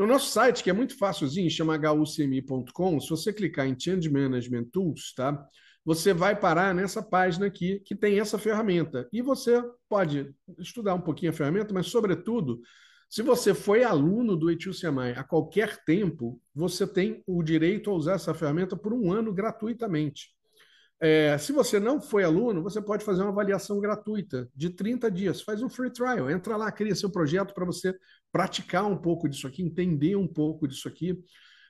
No nosso site, que é muito fácilzinho, chama hucmi.com, se você clicar em Change Management Tools, tá? Você vai parar nessa página aqui que tem essa ferramenta. E você pode estudar um pouquinho a ferramenta, mas, sobretudo, se você foi aluno do Etiuciamai a qualquer tempo, você tem o direito a usar essa ferramenta por um ano gratuitamente. É, se você não foi aluno, você pode fazer uma avaliação gratuita de 30 dias. Faz um free trial, entra lá, cria seu projeto para você praticar um pouco disso aqui, entender um pouco disso aqui.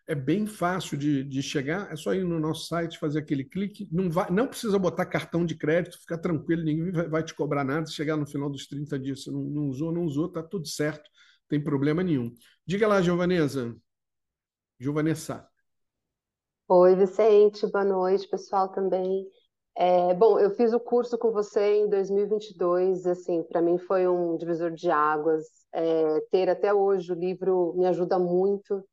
É bem fácil de, de chegar, é só ir no nosso site, fazer aquele clique. Não, vai, não precisa botar cartão de crédito, fica tranquilo, ninguém vai, vai te cobrar nada. Se chegar no final dos 30 dias, você não, não usou, não usou, tá tudo certo tem problema nenhum. Diga lá, Giovanesa. Giovanessa. Oi, Vicente, boa noite, pessoal também. É, bom, eu fiz o curso com você em 2022, assim, para mim foi um divisor de águas. É, ter até hoje o livro me ajuda muito.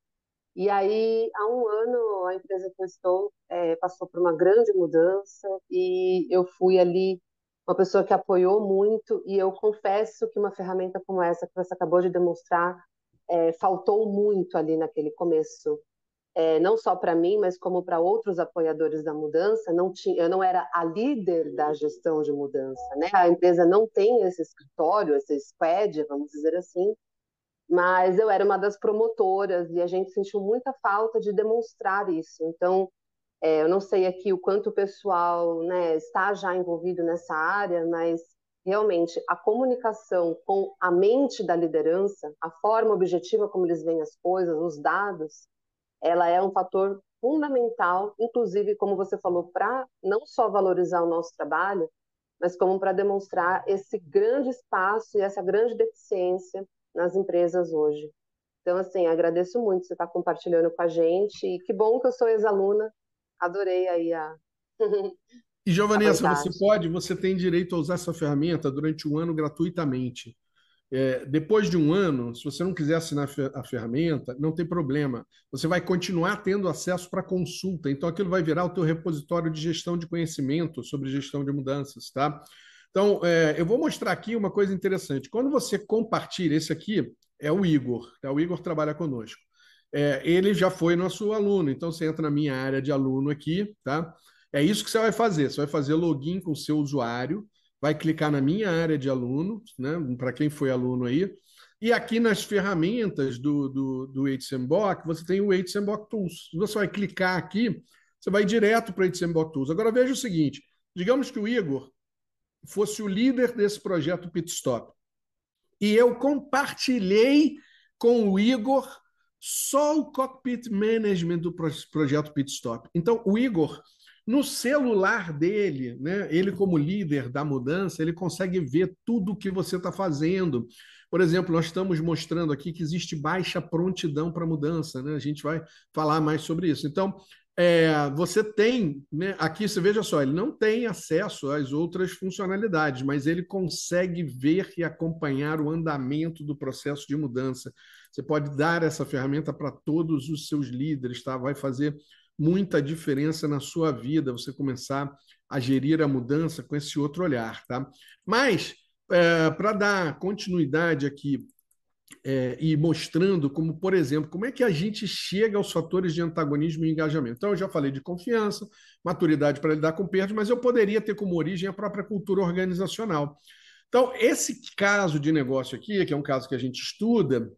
E aí, há um ano, a empresa que eu estou é, passou por uma grande mudança e eu fui ali uma pessoa que apoiou muito, e eu confesso que uma ferramenta como essa que você acabou de demonstrar é, faltou muito ali naquele começo. É, não só para mim, mas como para outros apoiadores da mudança, não tinha, eu não era a líder da gestão de mudança, né? A empresa não tem esse escritório, esse squad, vamos dizer assim, mas eu era uma das promotoras e a gente sentiu muita falta de demonstrar isso. Então, é, eu não sei aqui o quanto o pessoal né, está já envolvido nessa área, mas realmente a comunicação com a mente da liderança, a forma objetiva como eles veem as coisas, os dados, ela é um fator fundamental, inclusive, como você falou, para não só valorizar o nosso trabalho, mas como para demonstrar esse grande espaço e essa grande deficiência nas empresas hoje. Então, assim, agradeço muito você estar compartilhando com a gente e que bom que eu sou ex-aluna adorei aí a. E Giovanessa, você pode, você tem direito a usar essa ferramenta durante um ano gratuitamente. É, depois de um ano, se você não quiser assinar a ferramenta, não tem problema. Você vai continuar tendo acesso para consulta. Então, aquilo vai virar o teu repositório de gestão de conhecimento sobre gestão de mudanças, tá? Então, é, eu vou mostrar aqui uma coisa interessante. Quando você compartilha, esse aqui é o Igor, tá? o Igor trabalha conosco é, ele já foi nosso aluno. Então você entra na minha área de aluno aqui, tá? É isso que você vai fazer. Você vai fazer login com o seu usuário, vai clicar na minha área de aluno, né? Para quem foi aluno aí. E aqui nas ferramentas do, do, do HSMBOK, você tem o HSMBOK Tools. Você vai clicar aqui, você vai direto para o HSMBOK Tools. Agora veja o seguinte: digamos que o Igor fosse o líder desse projeto Pitstop. E eu compartilhei com o Igor só o cockpit management do projeto Pitstop. Então, o Igor, no celular dele, né, ele como líder da mudança, ele consegue ver tudo o que você está fazendo. Por exemplo, nós estamos mostrando aqui que existe baixa prontidão para mudança, né? A gente vai falar mais sobre isso. Então, é, você tem, né, aqui você veja só, ele não tem acesso às outras funcionalidades, mas ele consegue ver e acompanhar o andamento do processo de mudança. Você pode dar essa ferramenta para todos os seus líderes, tá? Vai fazer muita diferença na sua vida você começar a gerir a mudança com esse outro olhar, tá? Mas, é, para dar continuidade aqui é, e mostrando como, por exemplo, como é que a gente chega aos fatores de antagonismo e engajamento. Então, eu já falei de confiança, maturidade para lidar com perdas, mas eu poderia ter como origem a própria cultura organizacional. Então, esse caso de negócio aqui, que é um caso que a gente estuda,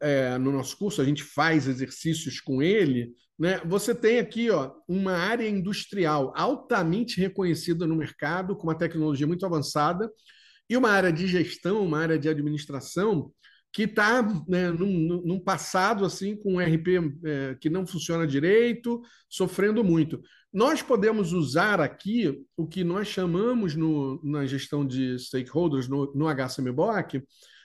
é, no nosso curso, a gente faz exercícios com ele, né? Você tem aqui ó, uma área industrial altamente reconhecida no mercado, com uma tecnologia muito avançada, e uma área de gestão, uma área de administração que está né, num, num, passado assim com um RP é, que não funciona direito, sofrendo muito. Nós podemos usar aqui o que nós chamamos no, na gestão de stakeholders, no, no HCMBOK,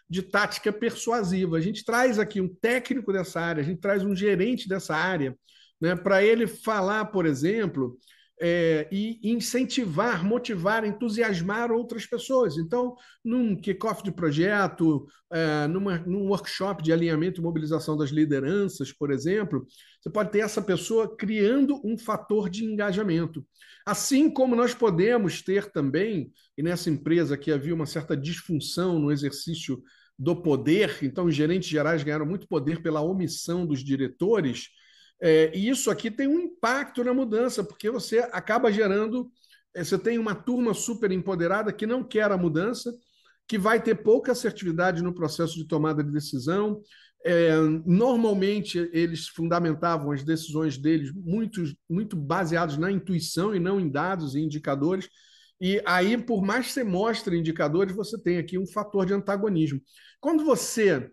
de tática persuasiva. A gente traz aqui um técnico dessa área, a gente traz um gerente dessa área, né, para ele falar, por exemplo, é, e incentivar, motivar, entusiasmar outras pessoas. Então, num kickoff de projeto, é, numa, num workshop de alinhamento e mobilização das lideranças, por exemplo, você pode ter essa pessoa criando um fator de engajamento. Assim como nós podemos ter também, e nessa empresa aqui havia uma certa disfunção no exercício do poder, então os gerentes gerais ganharam muito poder pela omissão dos diretores é, e isso aqui tem um impacto na mudança, porque você acaba gerando. É, você tem uma turma super empoderada que não quer a mudança, que vai ter pouca assertividade no processo de tomada de decisão. É, normalmente, eles fundamentavam as decisões deles muito, muito baseados na intuição e não em dados e indicadores. E aí, por mais que você mostre indicadores, você tem aqui um fator de antagonismo. Quando você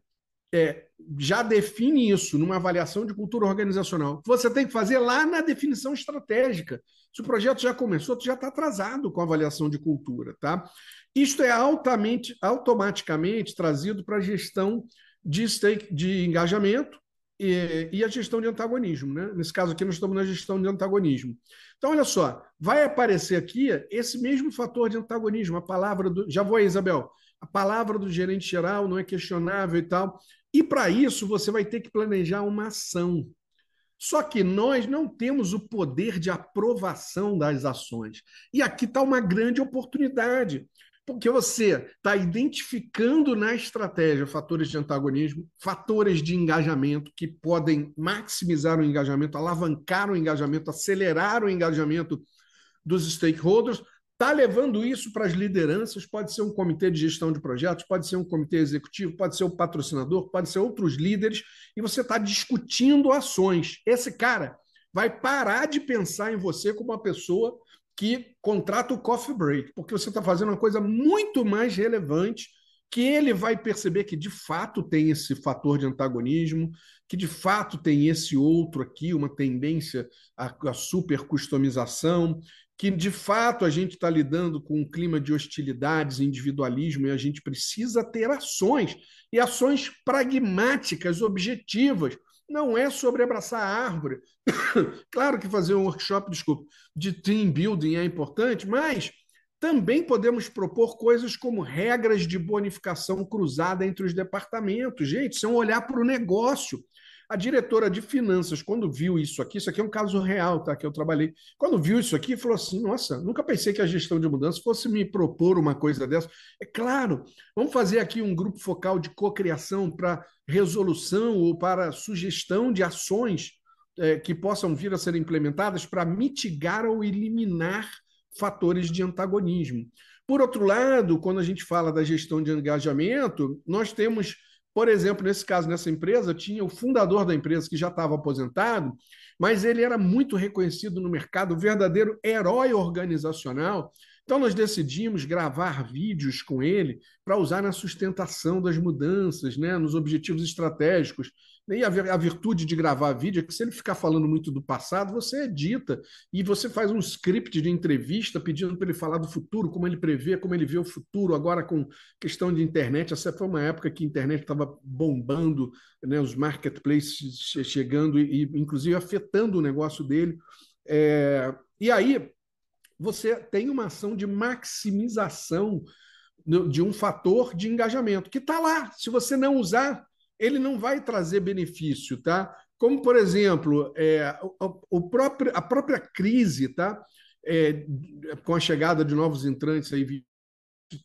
é, já define isso numa avaliação de cultura organizacional. Você tem que fazer lá na definição estratégica. Se o projeto já começou, tu já está atrasado com a avaliação de cultura, tá? Isto é altamente, automaticamente trazido para a gestão de, stake, de engajamento e, e, a gestão de antagonismo, né? Nesse caso aqui, nós estamos na gestão de antagonismo. Então, olha só, vai aparecer aqui esse mesmo fator de antagonismo, a palavra do. Já vou aí, Isabel. A palavra do gerente geral não é questionável e tal. E para isso você vai ter que planejar uma ação. Só que nós não temos o poder de aprovação das ações. E aqui está uma grande oportunidade, porque você está identificando na estratégia fatores de antagonismo, fatores de engajamento que podem maximizar o engajamento, alavancar o engajamento, acelerar o engajamento dos stakeholders, Está levando isso para as lideranças, pode ser um comitê de gestão de projetos, pode ser um comitê executivo, pode ser o um patrocinador, pode ser outros líderes, e você está discutindo ações. Esse cara vai parar de pensar em você como uma pessoa que contrata o coffee break, porque você está fazendo uma coisa muito mais relevante, que ele vai perceber que de fato tem esse fator de antagonismo, que de fato tem esse outro aqui, uma tendência à, à super customização, que de fato a gente está lidando com um clima de hostilidades, individualismo, e a gente precisa ter ações, e ações pragmáticas, objetivas. Não é sobre abraçar a árvore. claro que fazer um workshop, desculpa, de team building é importante, mas também podemos propor coisas como regras de bonificação cruzada entre os departamentos. Gente, isso é um olhar para o negócio. A diretora de finanças, quando viu isso aqui, isso aqui é um caso real, tá? Que eu trabalhei. Quando viu isso aqui, falou assim: nossa, nunca pensei que a gestão de mudança fosse me propor uma coisa dessa. É claro, vamos fazer aqui um grupo focal de cocriação para resolução ou para sugestão de ações é, que possam vir a ser implementadas para mitigar ou eliminar fatores de antagonismo. Por outro lado, quando a gente fala da gestão de engajamento, nós temos por exemplo, nesse caso, nessa empresa, tinha o fundador da empresa que já estava aposentado, mas ele era muito reconhecido no mercado, verdadeiro herói organizacional. Então, nós decidimos gravar vídeos com ele para usar na sustentação das mudanças, né, nos objetivos estratégicos. E a, virtude de gravar vídeo é que se ele ficar falando muito do passado, você edita e você faz um script de entrevista pedindo para ele falar do futuro, como ele prevê, como ele vê o futuro, agora com questão de internet. Essa foi uma época que a internet estava bombando, né, os marketplaces chegando e, inclusive, afetando o negócio dele. É, e aí você tem uma ação de maximização de um fator de engajamento que está lá. Se você não usar, ele não vai trazer benefício, tá? Como, por exemplo, é, o, o próprio, a própria crise, tá? É, com a chegada de novos entrantes aí,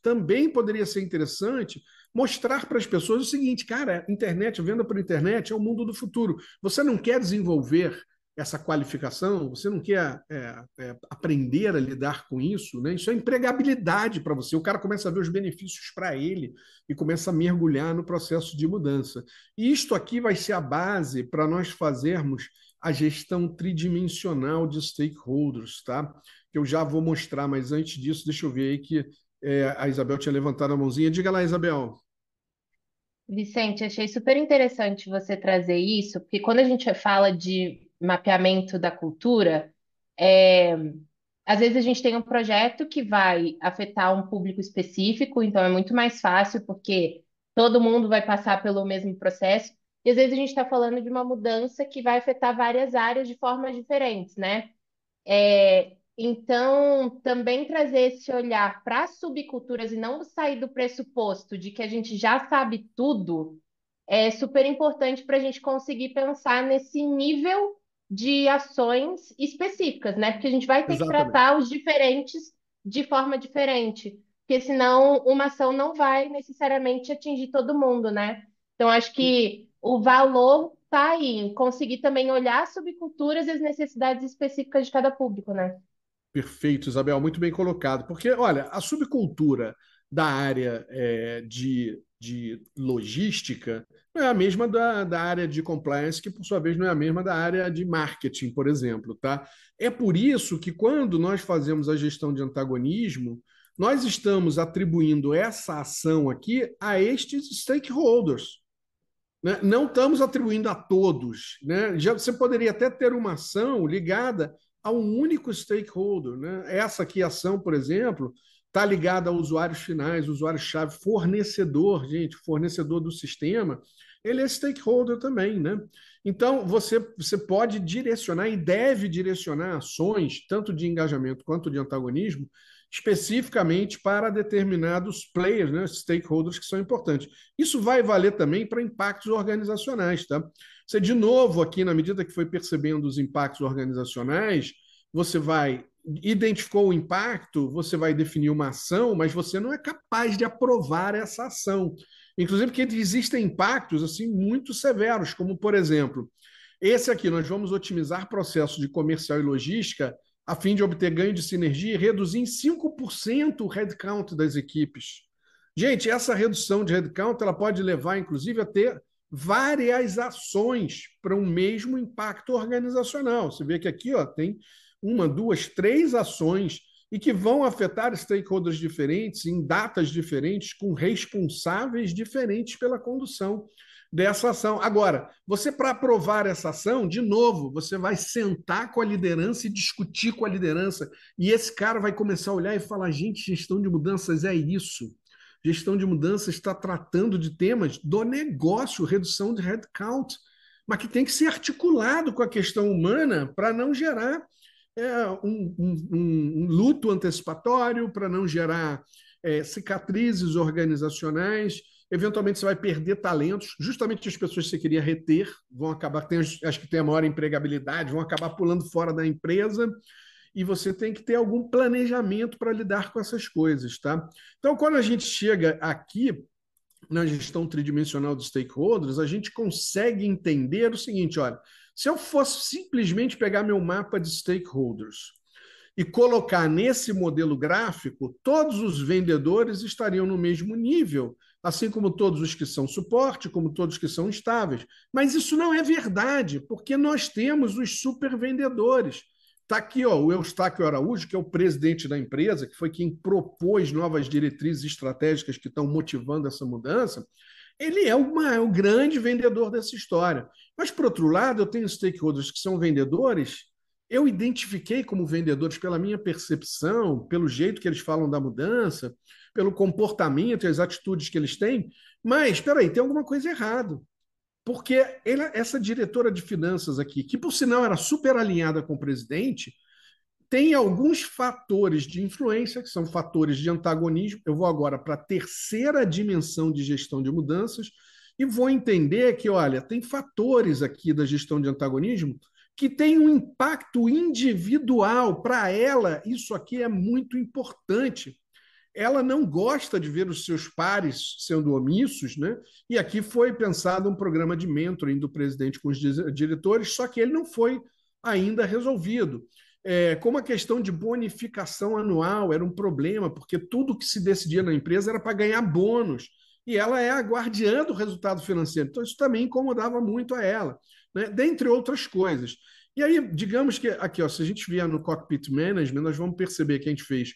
também poderia ser interessante mostrar para as pessoas o seguinte, cara, internet, venda por internet é o mundo do futuro. Você não quer desenvolver essa qualificação, você não quer é, é, aprender a lidar com isso, né? isso é empregabilidade para você. O cara começa a ver os benefícios para ele e começa a mergulhar no processo de mudança. E isto aqui vai ser a base para nós fazermos a gestão tridimensional de stakeholders, tá? Que eu já vou mostrar, mas antes disso, deixa eu ver aí que É, a Isabel tinha levantado a mãozinha. Diga lá, Isabel. Vicente, achei super interessante você trazer isso, porque quando a gente fala de mapeamento da cultura, é, às vezes a gente tem um projeto que vai afetar um público específico, então é muito mais fácil, porque todo mundo vai passar pelo mesmo processo, e às vezes a gente está falando de uma mudança que vai afetar várias áreas de formas diferentes, né? É, então, também trazer esse olhar para subculturas e não sair do pressuposto de que a gente já sabe tudo é super importante para a gente conseguir pensar nesse nível de ações específicas, né? Porque a gente vai ter Exatamente. que tratar os diferentes de forma diferente, porque senão uma ação não vai necessariamente atingir todo mundo, né? Então, acho que o valor está aí, em conseguir também olhar subculturas e as necessidades específicas de cada público, né? Perfeito, Isabel, muito bem colocado. Porque, olha, a subcultura da área é, de, de logística não é a mesma da, da área de compliance, que por sua vez não é a mesma da área de marketing, por exemplo. Tá? É por isso que quando nós fazemos a gestão de antagonismo, nós estamos atribuindo essa ação aqui a estes stakeholders. Né? Não estamos atribuindo a todos. Né? Já, você poderia até ter uma ação ligada a um único stakeholder. Né? Essa aqui, ação, por exemplo, está ligada a usuários finais, usuário-chave, fornecedor, gente, fornecedor do sistema, ele é stakeholder também, né? Então, você, você pode direcionar e deve direcionar ações, tanto de engajamento quanto de antagonismo, especificamente para determinados players, né, stakeholders que são importantes. Isso vai valer também para impactos organizacionais, tá? Você, de novo, aqui, na medida que foi percebendo os impactos organizacionais, você vai identificou o impacto, você vai definir uma ação, mas você não é capaz de aprovar essa ação. Inclusive porque existem impactos assim muito severos, como por exemplo, esse aqui nós vamos otimizar processos de comercial e logística a fim de obter ganho de sinergia e reduzir em 5% o headcount das equipes. Gente, essa redução de headcount ela pode levar, inclusive, a ter várias ações para um mesmo impacto organizacional. Você vê que aqui ó, tem uma, duas, três ações e que vão afetar stakeholders diferentes, em datas diferentes, com responsáveis diferentes pela condução dessa ação. Agora, você, para aprovar essa ação, de novo, você vai sentar com a liderança e discutir com a liderança. E esse cara vai começar a olhar e falar: gente, gestão de mudanças é isso gestão de mudanças está tratando de temas do negócio, redução de headcount, mas que tem que ser articulado com a questão humana para não gerar é, um, um, um, luto antecipatório, para não gerar é, cicatrizes organizacionais. Eventualmente você vai perder talentos, justamente as pessoas que você queria reter vão acabar, tem, as que têm a maior empregabilidade, vão acabar pulando fora da empresa e você tem que ter algum planejamento para lidar com essas coisas, tá? Então, quando a gente chega aqui na gestão tridimensional dos stakeholders, a gente consegue entender o seguinte, olha, se eu fosse simplesmente pegar meu mapa de stakeholders e colocar nesse modelo gráfico, todos os vendedores estariam no mesmo nível, assim como todos os que são suporte, como todos que são estáveis. Mas isso não é verdade, porque nós temos os super vendedores. Está aqui ó, o Eustáquio Araújo, que é o presidente da empresa, que foi quem propôs novas diretrizes estratégicas que estão motivando essa mudança. Ele é, uma, é o grande vendedor dessa história. Mas, por outro lado, eu tenho stakeholders que são vendedores. Eu identifiquei como vendedores pela minha percepção, pelo jeito que eles falam da mudança, pelo comportamento e as atitudes que eles têm. Mas, espera aí, tem alguma coisa errada. Porque essa diretora de finanças aqui, que por sinal era super alinhada com o presidente, tem alguns fatores de influência, que são fatores de antagonismo. Eu vou agora para a terceira dimensão de gestão de mudanças e vou entender que, olha, tem fatores aqui da gestão de antagonismo que têm um impacto individual. Para ela, isso aqui é muito importante ela não gosta de ver os seus pares sendo omissos, né? E aqui foi pensado um programa de mentoring do presidente com os diretores, só que ele não foi ainda resolvido. É, como a questão de bonificação anual era um problema, porque tudo que se decidia na empresa era para ganhar bônus, e ela é a guardiã do resultado financeiro. Então, isso também incomodava muito a ela, né? dentre outras coisas. E aí, digamos que aqui, ó, se a gente vier no Cockpit Management, nós vamos perceber que a gente fez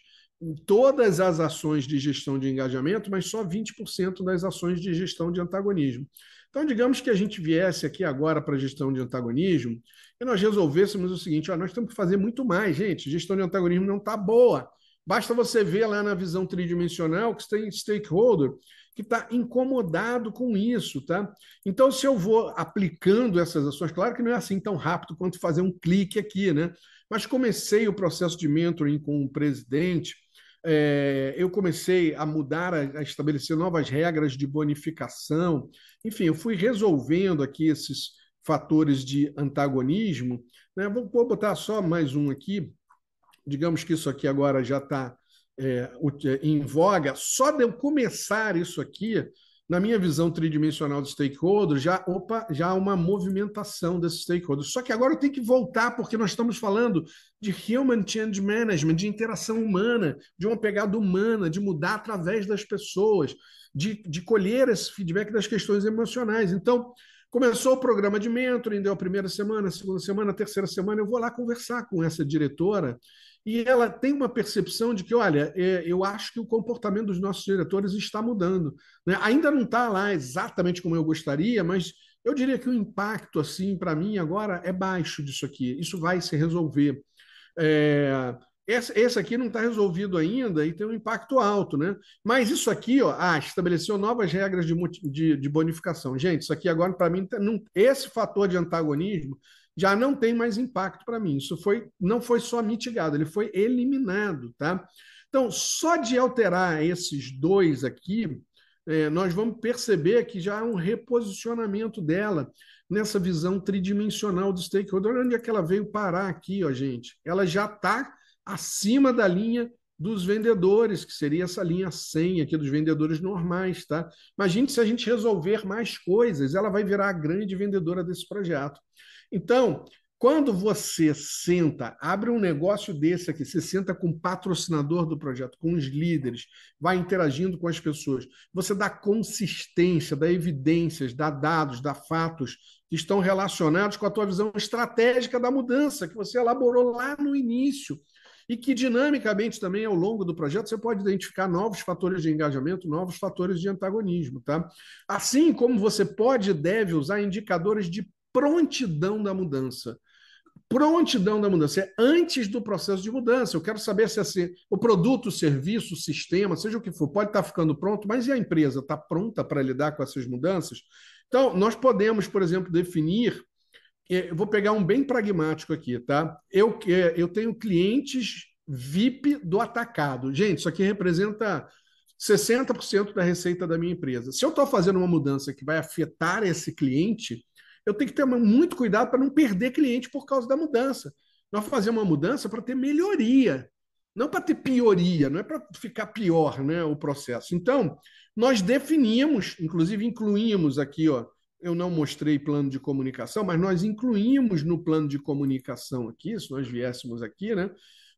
todas as ações de gestão de engajamento, mas só 20% das ações de gestão de antagonismo. Então, digamos que a gente viesse aqui agora para a gestão de antagonismo e nós resolvêssemos o seguinte: ó, nós temos que fazer muito mais, gente. Gestão de antagonismo não está boa. Basta você ver lá na visão tridimensional que tem stakeholder que está incomodado com isso, tá? Então, se eu vou aplicando essas ações, claro que não é assim tão rápido quanto fazer um clique aqui, né? Mas comecei o processo de mentoring com o presidente, é, eu comecei a mudar, a, a, estabelecer novas regras de bonificação. Enfim, eu fui resolvendo aqui esses fatores de antagonismo. Né? Vou, vou botar só mais um aqui. Digamos que isso aqui agora já está é, em voga. Só de eu começar isso aqui, na minha visão tridimensional de stakeholder, já, opa, já há uma movimentação desses stakeholders. Só que agora eu tenho que voltar, porque nós estamos falando de human change management, de interação humana, de uma pegada humana, de mudar através das pessoas, de, de colher esse feedback das questões emocionais. Então, começou o programa de mentoring, deu a primeira semana, a segunda semana, a terceira semana, eu vou lá conversar com essa diretora e ela tem uma percepção de que, olha, é, eu acho que o comportamento dos nossos diretores está mudando. Né? Ainda não está lá exatamente como eu gostaria, mas eu diria que o impacto, assim, para mim agora é baixo disso aqui. Isso vai se resolver. É, esse, esse, aqui não está resolvido ainda e tem um impacto alto, né? Mas isso aqui, ó, ah, estabeleceu novas regras de, de, de bonificação. Gente, isso aqui agora, para mim, tá, não, esse fator de antagonismo já não tem mais impacto para mim. Isso foi, não foi só mitigado, ele foi eliminado, tá? Então, só de alterar esses dois aqui, é, nós vamos perceber que já há um reposicionamento dela nessa visão tridimensional do stakeholder. Onde é que ela veio parar aqui, ó, gente? Ela já está acima da linha dos vendedores, que seria essa linha 100 aqui dos vendedores normais, tá? Imagine se a gente resolver mais coisas, ela vai virar a grande vendedora desse projeto. Então, quando você senta, abre um negócio desse aqui, você senta com o patrocinador do projeto, com os líderes, vai interagindo com as pessoas, você dá consistência, dá evidências, dá dados, dá fatos que estão relacionados com a tua visão estratégica da mudança que você elaborou lá no início e que dinamicamente também ao longo do projeto você pode identificar novos fatores de engajamento, novos fatores de antagonismo, tá? Assim como você pode e deve usar indicadores de prontidão da mudança. Prontidão da mudança é antes do processo de mudança. Eu quero saber se assim, o produto, o serviço, o sistema, seja o que for, pode estar ficando pronto, mas e a empresa está pronta para lidar com essas mudanças? Então, nós podemos, por exemplo, definir. Eu vou pegar um bem pragmático aqui, tá? Eu, eu tenho clientes VIP do atacado. Gente, isso aqui representa 60% da receita da minha empresa. Se eu estou fazendo uma mudança que vai afetar esse cliente, eu tenho que ter muito cuidado para não perder cliente por causa da mudança. Nós fazemos uma mudança para ter melhoria, não para ter pioria, não é para ficar pior né, o processo. Então, nós definimos, inclusive incluímos aqui, ó, eu não mostrei plano de comunicação, mas nós incluímos no plano de comunicação aqui, se nós viéssemos aqui, né,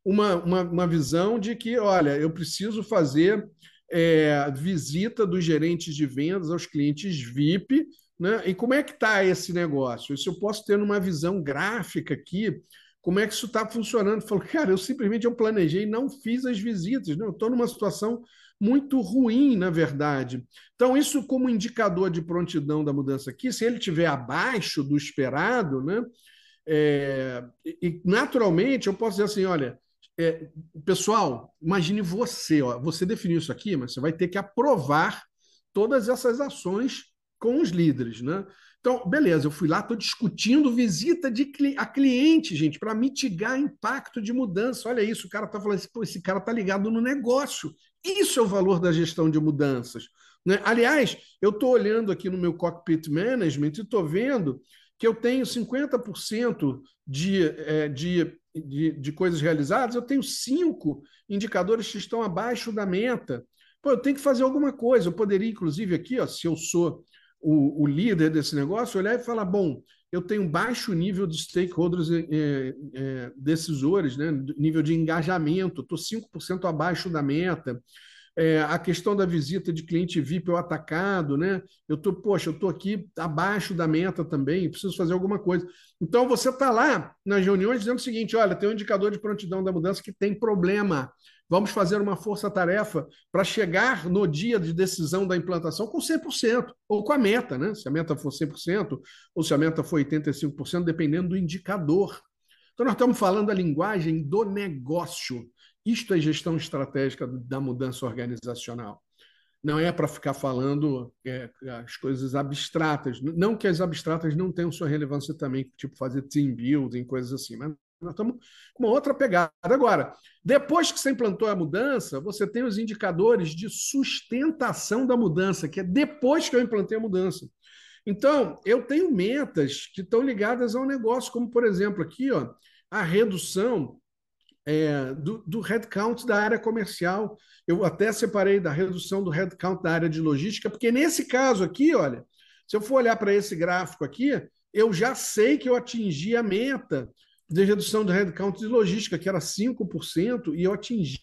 uma, uma, uma visão de que, olha, eu preciso fazer é, visita dos gerentes de vendas aos clientes VIP né? E como é que está esse negócio? Se eu posso ter uma visão gráfica aqui, como é que isso está funcionando? Falou, cara, eu simplesmente eu planejei não fiz as visitas. Né? Eu estou numa situação muito ruim, na verdade. Então, isso como indicador de prontidão da mudança aqui, se ele estiver abaixo do esperado, né? É, e naturalmente eu posso dizer assim: olha, é, pessoal, imagine você, ó, você definiu isso aqui, mas você vai ter que aprovar todas essas ações com os líderes, né? Então, beleza, eu fui lá, estou discutindo visita de cli a cliente, gente, para mitigar impacto de mudança. Olha isso, o cara está falando assim, pô, esse cara está ligado no negócio. Isso é o valor da gestão de mudanças. Né? Aliás, eu estou olhando aqui no meu cockpit management e estou vendo que eu tenho 50% de, é, de, de, de coisas realizadas, eu tenho cinco indicadores que estão abaixo da meta. Pô, eu tenho que fazer alguma coisa. Eu poderia, inclusive, aqui, ó, se eu sou o, o líder desse negócio olhar e falar: bom, eu tenho baixo nível de stakeholders é, é, decisores, né? nível de engajamento, estou 5% abaixo da meta. é, a questão da visita de cliente VIP ao atacado, né? Eu tô, poxa, eu estou aqui abaixo da meta também, preciso fazer alguma coisa. Então você está lá nas reuniões dizendo o seguinte: olha, tem um indicador de prontidão da mudança que tem problema. Vamos fazer uma força-tarefa para chegar no dia de decisão da implantação com 100%, ou com a meta, né? Se a meta for 100%, ou se a meta for 85%, dependendo do indicador. Então, nós estamos falando a linguagem do negócio. Isto é gestão estratégica da mudança organizacional. Não é para ficar falando é, as coisas abstratas. Não que as abstratas não tenham sua relevância também, tipo fazer team building, coisas assim, mas nós estamos com uma outra pegada. Agora, depois que você implantou a mudança, você tem os indicadores de sustentação da mudança, que é depois que eu implantei a mudança. Então, eu tenho metas que estão ligadas ao negócio, como, por exemplo, aqui, ó, a redução é, do, do headcount da área comercial. Eu até separei da redução do headcount da área de logística, porque nesse caso aqui, olha, se eu for olhar para esse gráfico aqui, eu já sei que eu atingi a meta de redução do headcount de logística, que era 5%, e eu atingi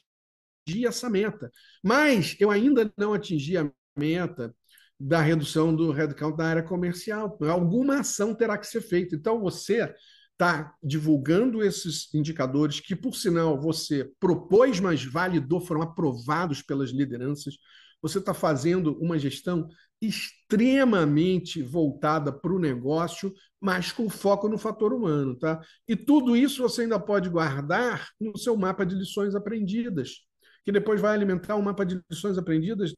essa meta. Mas eu ainda não atingi a meta da redução do headcount da área comercial. Alguma ação terá que ser feita. Então, você está divulgando esses indicadores que, por sinal, você propôs, mas validou, foram aprovados pelas lideranças. Você está fazendo uma gestão extremamente voltada para o negócio, mas com foco no fator humano. Tá? E tudo isso você ainda pode guardar no seu mapa de lições aprendidas, que depois vai alimentar o um mapa de lições aprendidas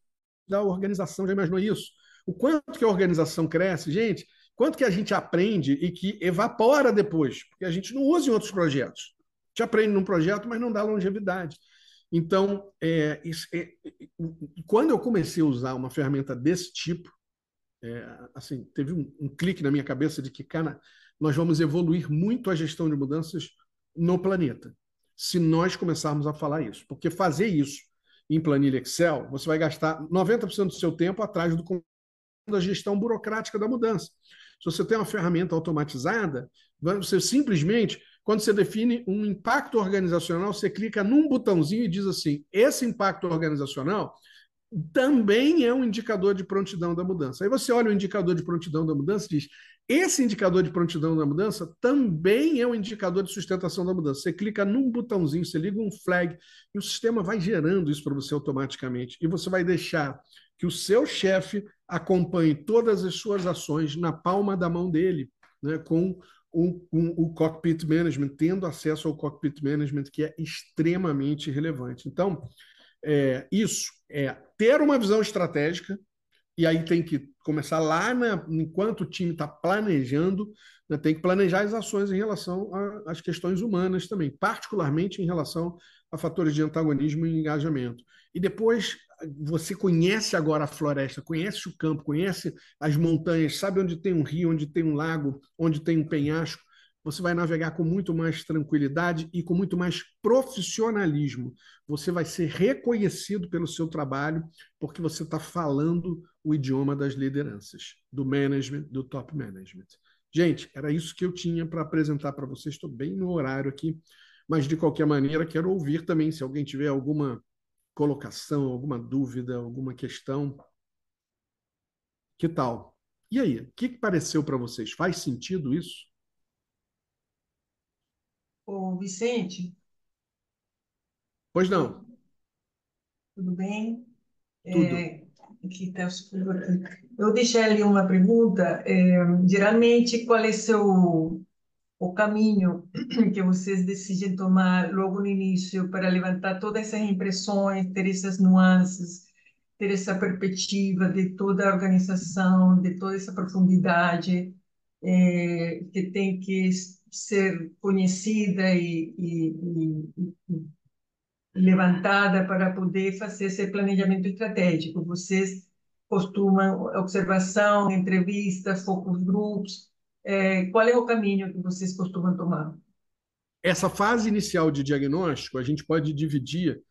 da organização. Já imaginou isso? O quanto que a organização cresce, gente, Quanto que a gente aprende e que evapora depois, porque a gente não usa em outros projetos. A gente aprende num projeto, mas não dá longevidade. Então, é, é, quando eu comecei a usar uma ferramenta desse tipo, é, assim, teve um, um, clique na minha cabeça de que, cara, nós vamos evoluir muito a gestão de mudanças no planeta, se nós começarmos a falar isso. Porque fazer isso em planilha Excel, você vai gastar 90% do seu tempo atrás do da gestão burocrática da mudança. Se você tem uma ferramenta automatizada, você simplesmente, quando você define um impacto organizacional, você clica num botãozinho e diz assim: esse impacto organizacional também é um indicador de prontidão da mudança. Aí você olha o indicador de prontidão da mudança e diz: esse indicador de prontidão da mudança também é um indicador de sustentação da mudança. Você clica num botãozinho, você liga um flag e o sistema vai gerando isso para você automaticamente. E você vai deixar que o seu chefe acompanhe todas as suas ações na palma da mão dele, né, com o, o cockpit management, tendo acesso ao cockpit management, que é extremamente relevante. Então, é, isso é ter uma visão estratégica, e aí tem que começar lá enquanto o time está planejando, né, tem que planejar as ações em relação às questões humanas também, particularmente em relação a fatores de antagonismo e engajamento. E depois você conhece agora a floresta, conhece o campo, conhece as montanhas, sabe onde tem um rio, onde tem um lago, onde tem um penhasco. Você vai navegar com muito mais tranquilidade e com muito mais profissionalismo. Você vai ser reconhecido pelo seu trabalho, porque você está falando o idioma das lideranças, do management, do top management. Gente, era isso que eu tinha para apresentar para vocês. Estou bem no horário aqui, mas de qualquer maneira, quero ouvir também se alguém tiver alguma colocação, alguma dúvida, alguma questão. Que tal? E aí, o que, que pareceu para vocês? Faz sentido isso? Ô, Vicente. Pois não. Tudo bem? Tudo. É, aqui tá Eu deixei ali uma pergunta. É, geralmente, qual é seu o caminho que vocês decidem tomar logo no início para levantar todas essas impressões, ter essas nuances, ter essa perspectiva de toda a organização, de toda essa profundidade é, que tem que ser conhecida e, e, e, levantada para poder fazer esse planejamento estratégico. Vocês costumam observação, entrevistas, focus groups, é, qual é o caminho que vocês costumam tomar? Essa fase inicial de diagnóstico a gente pode dividir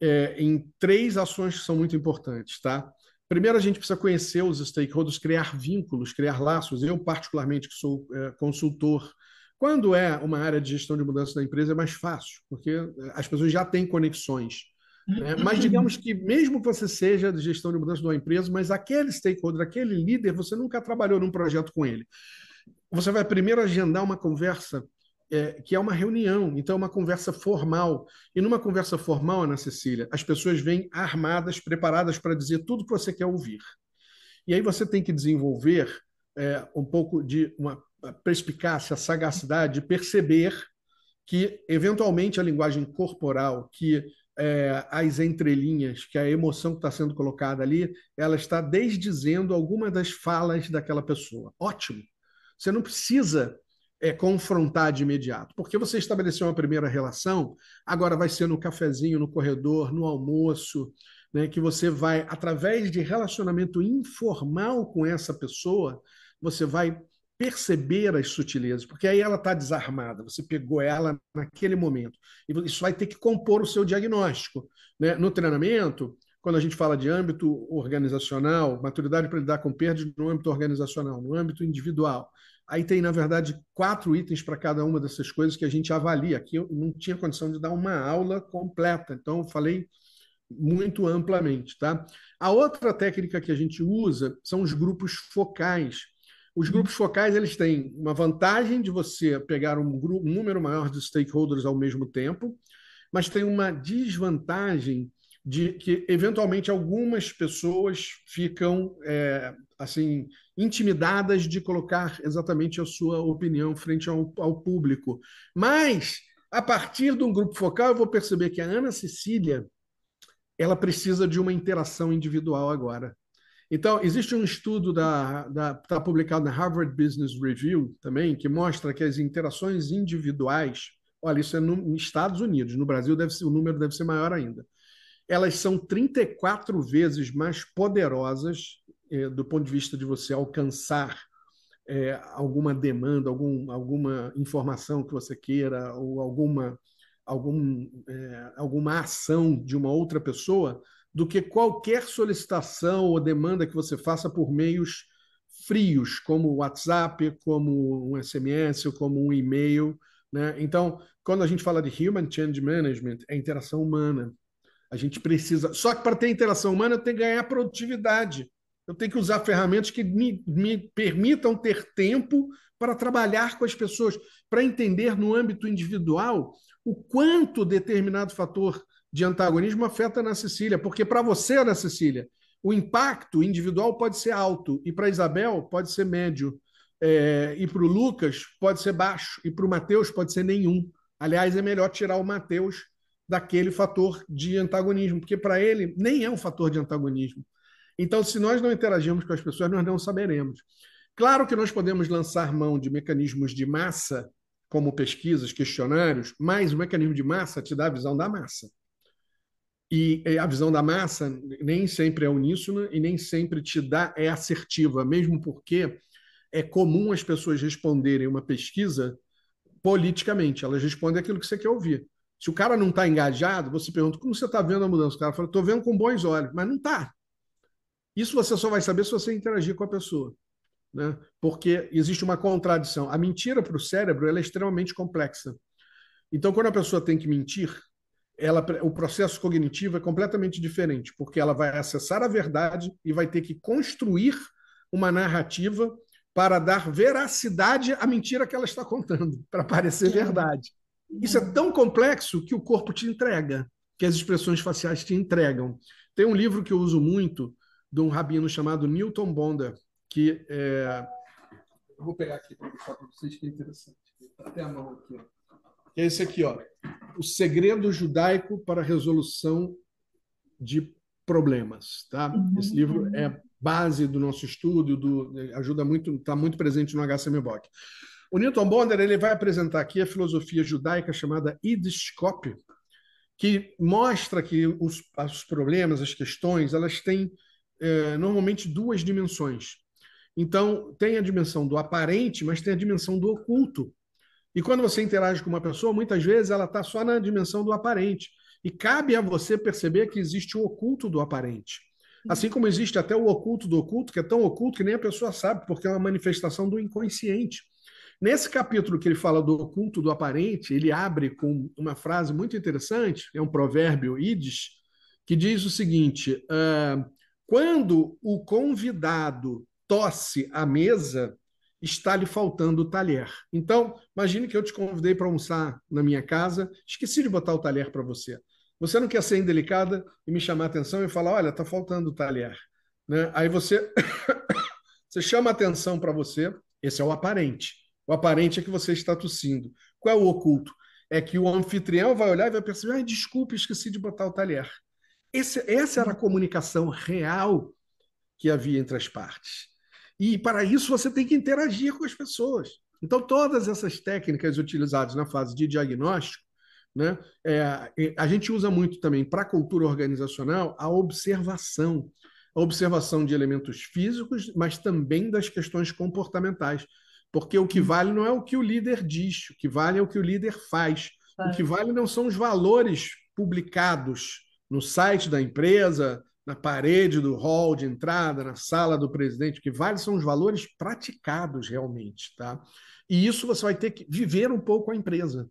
é, em três ações que são muito importantes, tá? Primeiro, a gente precisa conhecer os stakeholders, criar vínculos, criar laços. Eu, particularmente, que sou é, consultor, quando é uma área de gestão de mudança da empresa, é mais fácil, porque é, as pessoas já têm conexões. Né? Mas digamos que, mesmo que você seja de gestão de mudança de uma empresa, mas aquele stakeholder, aquele líder, você nunca trabalhou num projeto com ele. Você vai primeiro agendar uma conversa é, que é uma reunião, então é uma conversa formal. E numa conversa formal, Ana Cecília, as pessoas vêm armadas, preparadas para dizer tudo que você quer ouvir. E aí você tem que desenvolver é, um pouco de uma perspicácia, sagacidade, de perceber que, eventualmente, a linguagem corporal, que é, as entrelinhas, que a emoção que está sendo colocada ali, ela está desdizendo alguma das falas daquela pessoa. Ótimo. Você não precisa é, confrontar de imediato, porque você estabeleceu uma primeira relação, agora vai ser no cafezinho, no corredor, no almoço, né, que você vai, através de relacionamento informal com essa pessoa, você vai perceber as sutilezas, porque aí ela está desarmada, você pegou ela naquele momento. E isso vai ter que compor o seu diagnóstico. Né? No treinamento, quando a gente fala de âmbito organizacional, maturidade para lidar com perdas no âmbito organizacional, no âmbito individual, aí tem, na verdade, quatro itens para cada uma dessas coisas que a gente avalia. Aqui eu não tinha condição de dar uma aula completa, então eu falei muito amplamente. Tá? A outra técnica que a gente usa são os grupos focais. Os grupos focais eles têm uma vantagem de você pegar um, grupo, um número maior de stakeholders ao mesmo tempo, mas tem uma desvantagem de que eventualmente algumas pessoas ficam é, assim intimidadas de colocar exatamente a sua opinião frente ao, ao, público. Mas a partir de um grupo focal eu vou perceber que a Ana Cecília ela precisa de uma interação individual agora. Então, existe um estudo da está publicado na Harvard Business Review também, que mostra que as interações individuais, olha, isso é no, nos Estados Unidos, no Brasil deve ser, o número deve ser maior ainda. Elas são 34 vezes mais poderosas do ponto de vista de você alcançar eh, alguma demanda, algum, alguma informação que você queira, ou alguma, algum, eh, alguma ação de uma outra pessoa, do que qualquer solicitação ou demanda que você faça por meios frios, como o WhatsApp, como um SMS, ou como um e-mail. Né? Então, quando a gente fala de Human Change Management, é interação humana. A gente precisa. Só que para ter interação humana, tenho que ganhar produtividade. Eu tenho que usar ferramentas que me, me permitam ter tempo para trabalhar com as pessoas, para entender no âmbito individual o quanto determinado fator de antagonismo afeta na Cecília, porque para você, Ana Cecília, o impacto individual pode ser alto, e para Isabel pode ser médio, é, e para o Lucas pode ser baixo, e para o Mateus pode ser nenhum. Aliás, é melhor tirar o Mateus daquele fator de antagonismo, porque para ele nem é um fator de antagonismo. Então, se nós não interagirmos com as pessoas, nós não saberemos. Claro que nós podemos lançar mão de mecanismos de massa, como pesquisas, questionários, mas o mecanismo de massa te dá a visão da massa. E a visão da massa nem sempre é uníssona e nem sempre te dá é assertiva, mesmo porque é comum as pessoas responderem uma pesquisa politicamente, elas respondem aquilo que você quer ouvir. Se o cara não está engajado, você pergunta como você está vendo a mudança. O cara fala, estou vendo com bons olhos, mas não está. Isso você só vai saber se você interagir com a pessoa. Né? Porque existe uma contradição. A mentira para o cérebro é extremamente complexa. Então, quando a pessoa tem que mentir, ela, o processo cognitivo é completamente diferente, porque ela vai acessar a verdade e vai ter que construir uma narrativa para dar veracidade à mentira que ela está contando, para parecer verdade. Isso é tão complexo que o corpo te entrega, que as expressões faciais te entregam. Tem um livro que eu uso muito, de um rabino chamado Newton Bonder, que é... Eu vou pegar aqui para mostrar para vocês que é interessante. Até a mão aqui. É esse aqui, ó o segredo judaico para a resolução de problemas, tá? Uhum. Esse livro é base do nosso estudo, do, ajuda muito, está muito presente no HCMBOK. O Newton Bonder ele vai apresentar aqui a filosofia judaica chamada Yiddishkop, que mostra que os, os problemas, as questões, elas têm é, normalmente duas dimensões. Então, tem a dimensão do aparente, mas tem a dimensão do oculto. E quando você interage com uma pessoa, muitas vezes ela está só na dimensão do aparente. E cabe a você perceber que existe o oculto do aparente. Assim como existe até o oculto do oculto, que é tão oculto que nem a pessoa sabe, porque é uma manifestação do inconsciente. Nesse capítulo que ele fala do oculto do aparente, ele abre com uma frase muito interessante, é um provérbio Yiddish, que diz o seguinte: uh, quando o convidado tosse à mesa, está lhe faltando o talher. Então, imagine que eu te convidei para almoçar na minha casa, esqueci de botar o talher para você. Você não quer ser indelicada e me chamar a atenção e falar: olha, está faltando o talher. Né? Aí você, você chama a atenção para você, esse é o aparente. O aparente é que você está tossindo. Qual é o oculto? É que o anfitrião vai olhar e vai perceber: ah, desculpe, esqueci de botar o talher. Esse, essa era a comunicação real que havia entre as partes. E para isso você tem que interagir com as pessoas. Então, todas essas técnicas utilizadas na fase de diagnóstico, né, é, a gente usa muito também para a cultura organizacional a observação. A observação de elementos físicos, mas também das questões comportamentais. Porque o que vale não é o que o líder diz, o que vale é o que o líder faz. O que vale não são os valores publicados no site da empresa, na parede do hall de entrada, na sala do presidente, que vale são os valores praticados realmente, tá? E isso você vai ter que viver um pouco a empresa,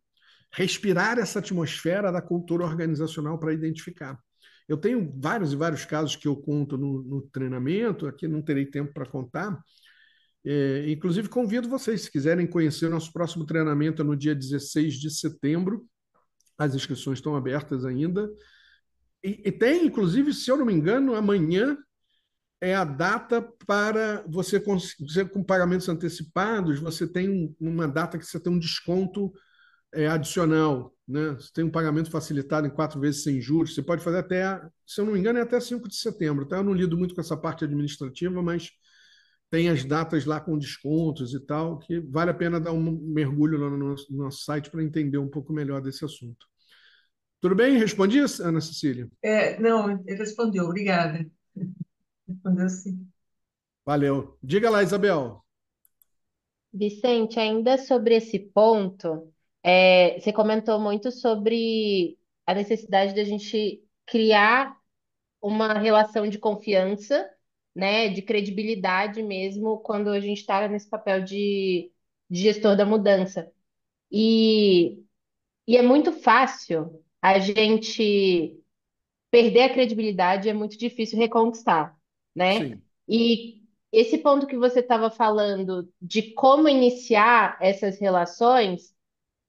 respirar essa atmosfera da cultura organizacional para identificar. Eu tenho vários e vários casos que eu conto no, no treinamento, aqui não terei tempo para contar. É, inclusive, convido vocês, se quiserem conhecer o nosso próximo treinamento, é no dia 16 de setembro. As inscrições estão abertas ainda. E, e, tem, inclusive, se eu não me engano, amanhã é a data para você, você com pagamentos antecipados, você tem uma data que você tem um desconto é, adicional. Né? Você tem um pagamento facilitado em quatro vezes sem juros. Você pode fazer até, se eu não me engano, é até 5 de setembro. Tá? Eu não lido muito com essa parte administrativa, mas tem as datas lá com descontos e tal, que vale a pena dar um mergulho lá no nosso, no nosso site para entender um pouco melhor desse assunto. Tudo bem? Respondi, Ana Cecília? É, não, ele respondeu, obrigada. Respondeu sim. Valeu. Diga lá, Isabel. Vicente, ainda sobre esse ponto, é, você comentou muito sobre a necessidade da gente criar uma relação de confiança, né, de credibilidade mesmo, quando a gente está nesse papel de, de gestor da mudança. E, e é muito fácil a gente perder a credibilidade é muito difícil reconquistar, né? Sim. E esse ponto que você estava falando de como iniciar essas relações,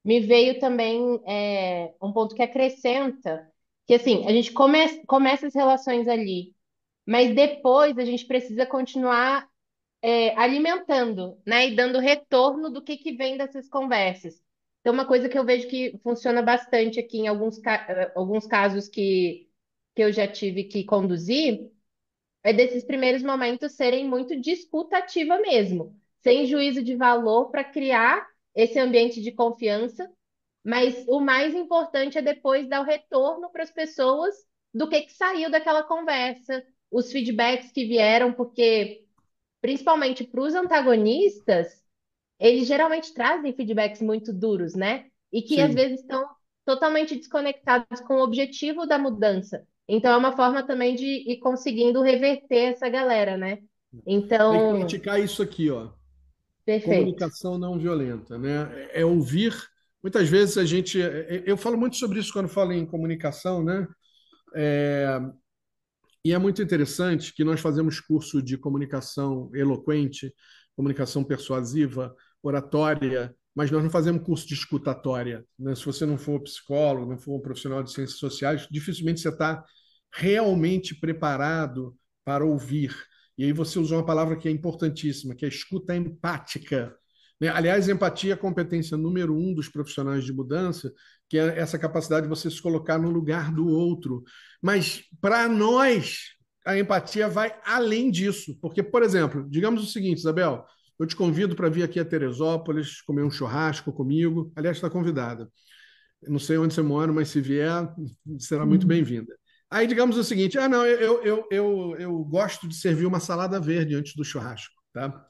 me veio também é, um ponto que acrescenta que assim, a gente come, começa as relações ali, mas depois a gente precisa continuar é, alimentando, né? E dando retorno do que, que vem dessas conversas. Então, uma coisa que eu vejo que funciona bastante aqui em alguns, eh, alguns casos que, que eu já tive que conduzir, é desses primeiros momentos serem muito discutativa mesmo, sem juízo de valor para criar esse ambiente de confiança, mas o mais importante é depois dar o retorno para as pessoas do que, que saiu daquela conversa, os feedbacks que vieram, porque principalmente para os antagonistas, eles geralmente trazem feedbacks muito duros, né? E que Sim. às vezes estão totalmente desconectados com o objetivo da mudança. Então é uma forma também de ir conseguindo reverter essa galera, né? Então. Tem que praticar isso aqui, ó. Perfeito. Comunicação não violenta, né? É ouvir. Muitas vezes a gente. Eu falo muito sobre isso quando falo em comunicação, né? É... E é muito interessante que nós fazemos curso de comunicação eloquente, comunicação persuasiva, oratória, mas nós não fazemos curso de escutatória. Né? Se você não for psicólogo, não for um profissional de ciências sociais, dificilmente você está realmente preparado para ouvir. E aí você usou uma palavra que é importantíssima, que é escuta empática. Né? Aliás, empatia é a competência número um dos profissionais de mudança, que é essa capacidade de você se colocar no lugar do outro. Mas para nós, a empatia vai além disso. Porque, por exemplo, digamos o seguinte, Isabel, eu te convido para vir aqui a Teresópolis, comer um churrasco comigo. Aliás, está convidada. não sei onde você mora, mas se vier, será muito uhum. bem-vinda. Aí, digamos o seguinte: ah, não, eu, eu, eu, eu gosto de servir uma salada verde antes do churrasco, tá?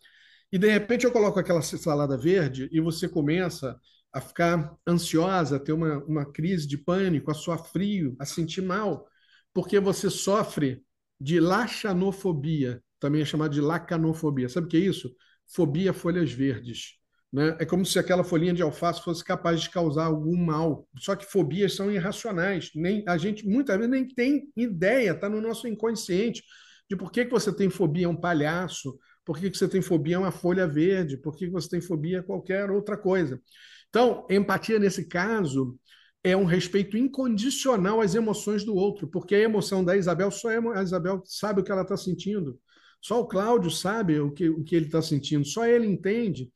E de repente eu coloco aquela salada verde e você começa a ficar ansiosa, a ter uma, uma crise de pânico, a suar frio, a sentir mal, porque você sofre de laxanofobia, também é chamado de lacanofobia. Sabe o que é isso? Fobia a folhas verdes. Né? É como se aquela folhinha de alface fosse capaz de causar algum mal. Só que fobias são irracionais. Nem, a gente muitas vezes nem tem ideia, está no nosso inconsciente, de por que, que você tem fobia a um palhaço, por que, que você tem fobia a uma folha verde, por que, que você tem fobia a qualquer outra coisa. Então, empatia nesse caso é um respeito incondicional às emoções do outro, porque a emoção da Isabel só é a Isabel sabe o que ela está sentindo. Só o Cláudio sabe o que, o que ele está sentindo, só ele entende.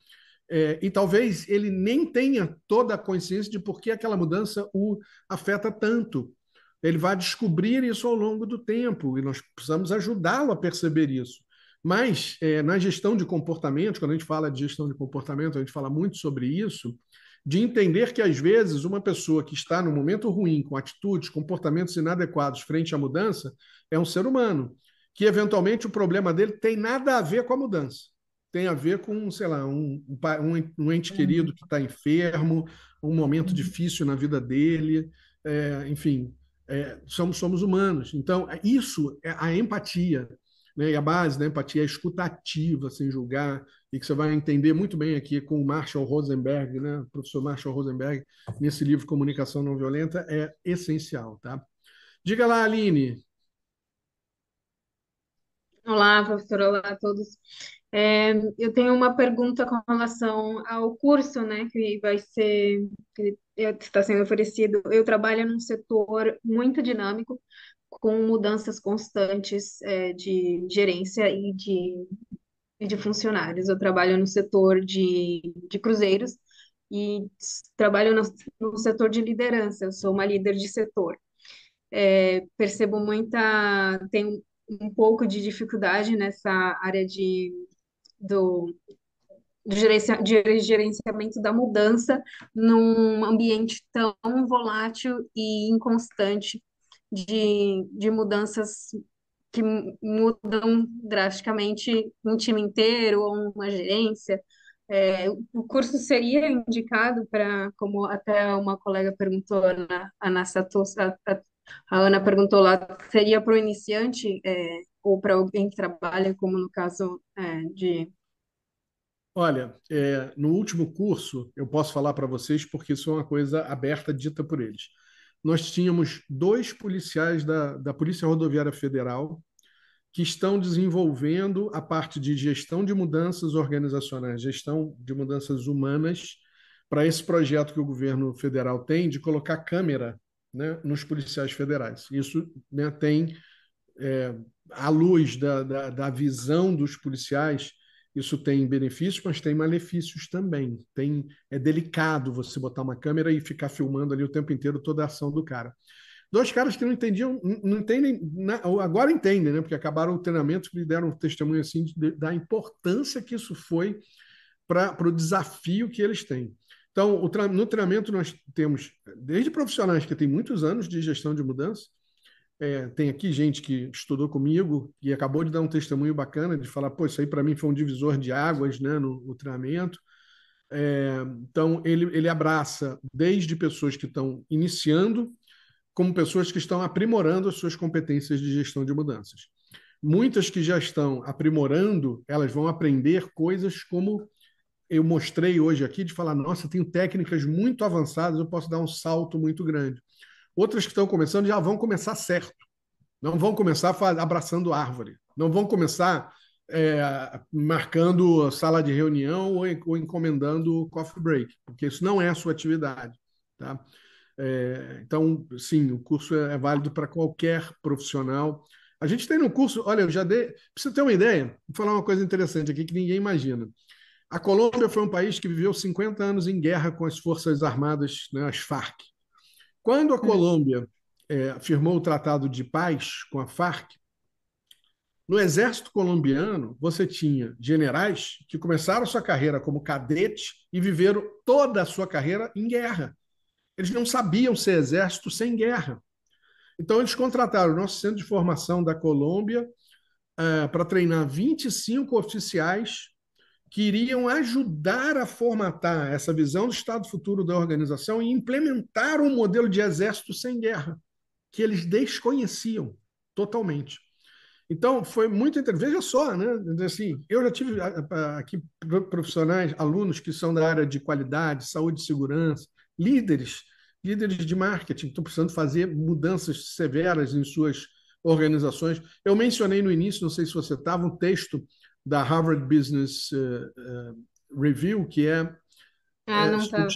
É, e talvez ele nem tenha toda a consciência de por que aquela mudança o afeta tanto. Ele vai descobrir isso ao longo do tempo e nós precisamos ajudá-lo a perceber isso. Mas é, na gestão de comportamento, quando a gente fala de gestão de comportamento, a gente fala muito sobre isso, de entender que às vezes uma pessoa que está no momento ruim, com atitudes, comportamentos inadequados frente à mudança, é um ser humano, que eventualmente o problema dele tem nada a ver com a mudança tem a ver com, sei lá, um, um, um ente uhum. querido que está enfermo, um momento uhum. difícil na vida dele, é, enfim, é, somos, somos humanos. Então, isso é a empatia. Né? E a base da empatia é a escutativa, sem julgar, e que você vai entender muito bem aqui com o Marshall Rosenberg, né? o professor Marshall Rosenberg, nesse livro Comunicação Não Violenta, é essencial. Tá? Diga lá, Aline. Olá, professor, olá a todos. É, eu tenho uma pergunta com relação ao curso, né, que vai ser, que está sendo oferecido. Eu trabalho num setor muito dinâmico, com mudanças constantes, é, de gerência e de, e de funcionários. Eu trabalho no setor de, de cruzeiros e trabalho no, no setor de liderança. Eu sou uma líder de setor. É, percebo muita, tenho um pouco de dificuldade nessa área de do, do gerenciamento da mudança num ambiente tão volátil e inconstante de, de mudanças que mudam drasticamente um time inteiro ou uma gerência. É, o curso seria indicado para, como até uma colega perguntou, a Ana, Satos, a, Ana perguntou lá, seria para o iniciante é, ou para alguém que trabalha, como no caso é, de. Olha, é, no último curso, eu posso falar para vocês porque isso é uma coisa aberta, dita por eles. Nós tínhamos dois policiais da, da Polícia Rodoviária Federal que estão desenvolvendo a parte de gestão de mudanças organizacionais, gestão de mudanças humanas, para esse projeto que o governo federal tem de colocar câmera né, nos policiais federais. Isso né, tem é, à luz da, da, da, visão dos policiais, isso tem benefícios, mas tem malefícios também. Tem, é delicado você botar uma câmera e ficar filmando ali o tempo inteiro toda a ação do cara. Dois caras que não entendiam, não entendem, agora entendem, né? Porque acabaram o treinamento e deram um testemunho assim de, da importância que isso foi para o desafio que eles têm. Então, no treinamento nós temos desde profissionais que têm muitos anos de gestão de mudança, é, tem aqui gente que estudou comigo e acabou de dar um testemunho bacana de falar, pô, isso aí para mim foi um divisor de águas né, no, no treinamento. É, então, ele, ele abraça desde pessoas que estão iniciando, como pessoas que estão aprimorando as suas competências de gestão de mudanças. Muitas que já estão aprimorando, elas vão aprender coisas como eu mostrei hoje aqui, de falar, nossa, tenho técnicas muito avançadas, eu posso dar um salto muito grande. Outras que estão começando já vão começar certo. Não vão começar abraçando árvore. Não vão começar é, marcando sala de reunião ou, encomendando coffee break, porque isso não é a sua atividade. Tá? É, então, sim, o curso é, é válido para qualquer profissional. A gente tem no curso, olha, eu já dei. Você ter uma ideia, vou falar uma coisa interessante aqui que ninguém imagina. A Colômbia foi um país que viveu 50 anos em guerra com as Forças Armadas, né, as Farc. Quando a Colômbia é, firmou o tratado de paz com a Farc, no exército colombiano você tinha generais que começaram sua carreira como cadete e viveram toda a sua carreira em guerra. Eles não sabiam ser exército sem guerra. Então eles contrataram o nosso centro de formação da Colômbia é, para treinar 25 oficiais que iriam ajudar a formatar essa visão do Estado futuro da organização e implementar um modelo de exército sem guerra, que eles desconheciam totalmente. Então, foi muito interessante. Veja só, né? Assim, eu já tive aqui profissionais, alunos que são da área de qualidade, saúde e segurança, líderes, líderes de marketing, estão precisando fazer mudanças severas em suas organizações. Eu mencionei no início, não sei se você estava, um texto da Harvard Business uh, uh, Review, que é. Ah, não estava.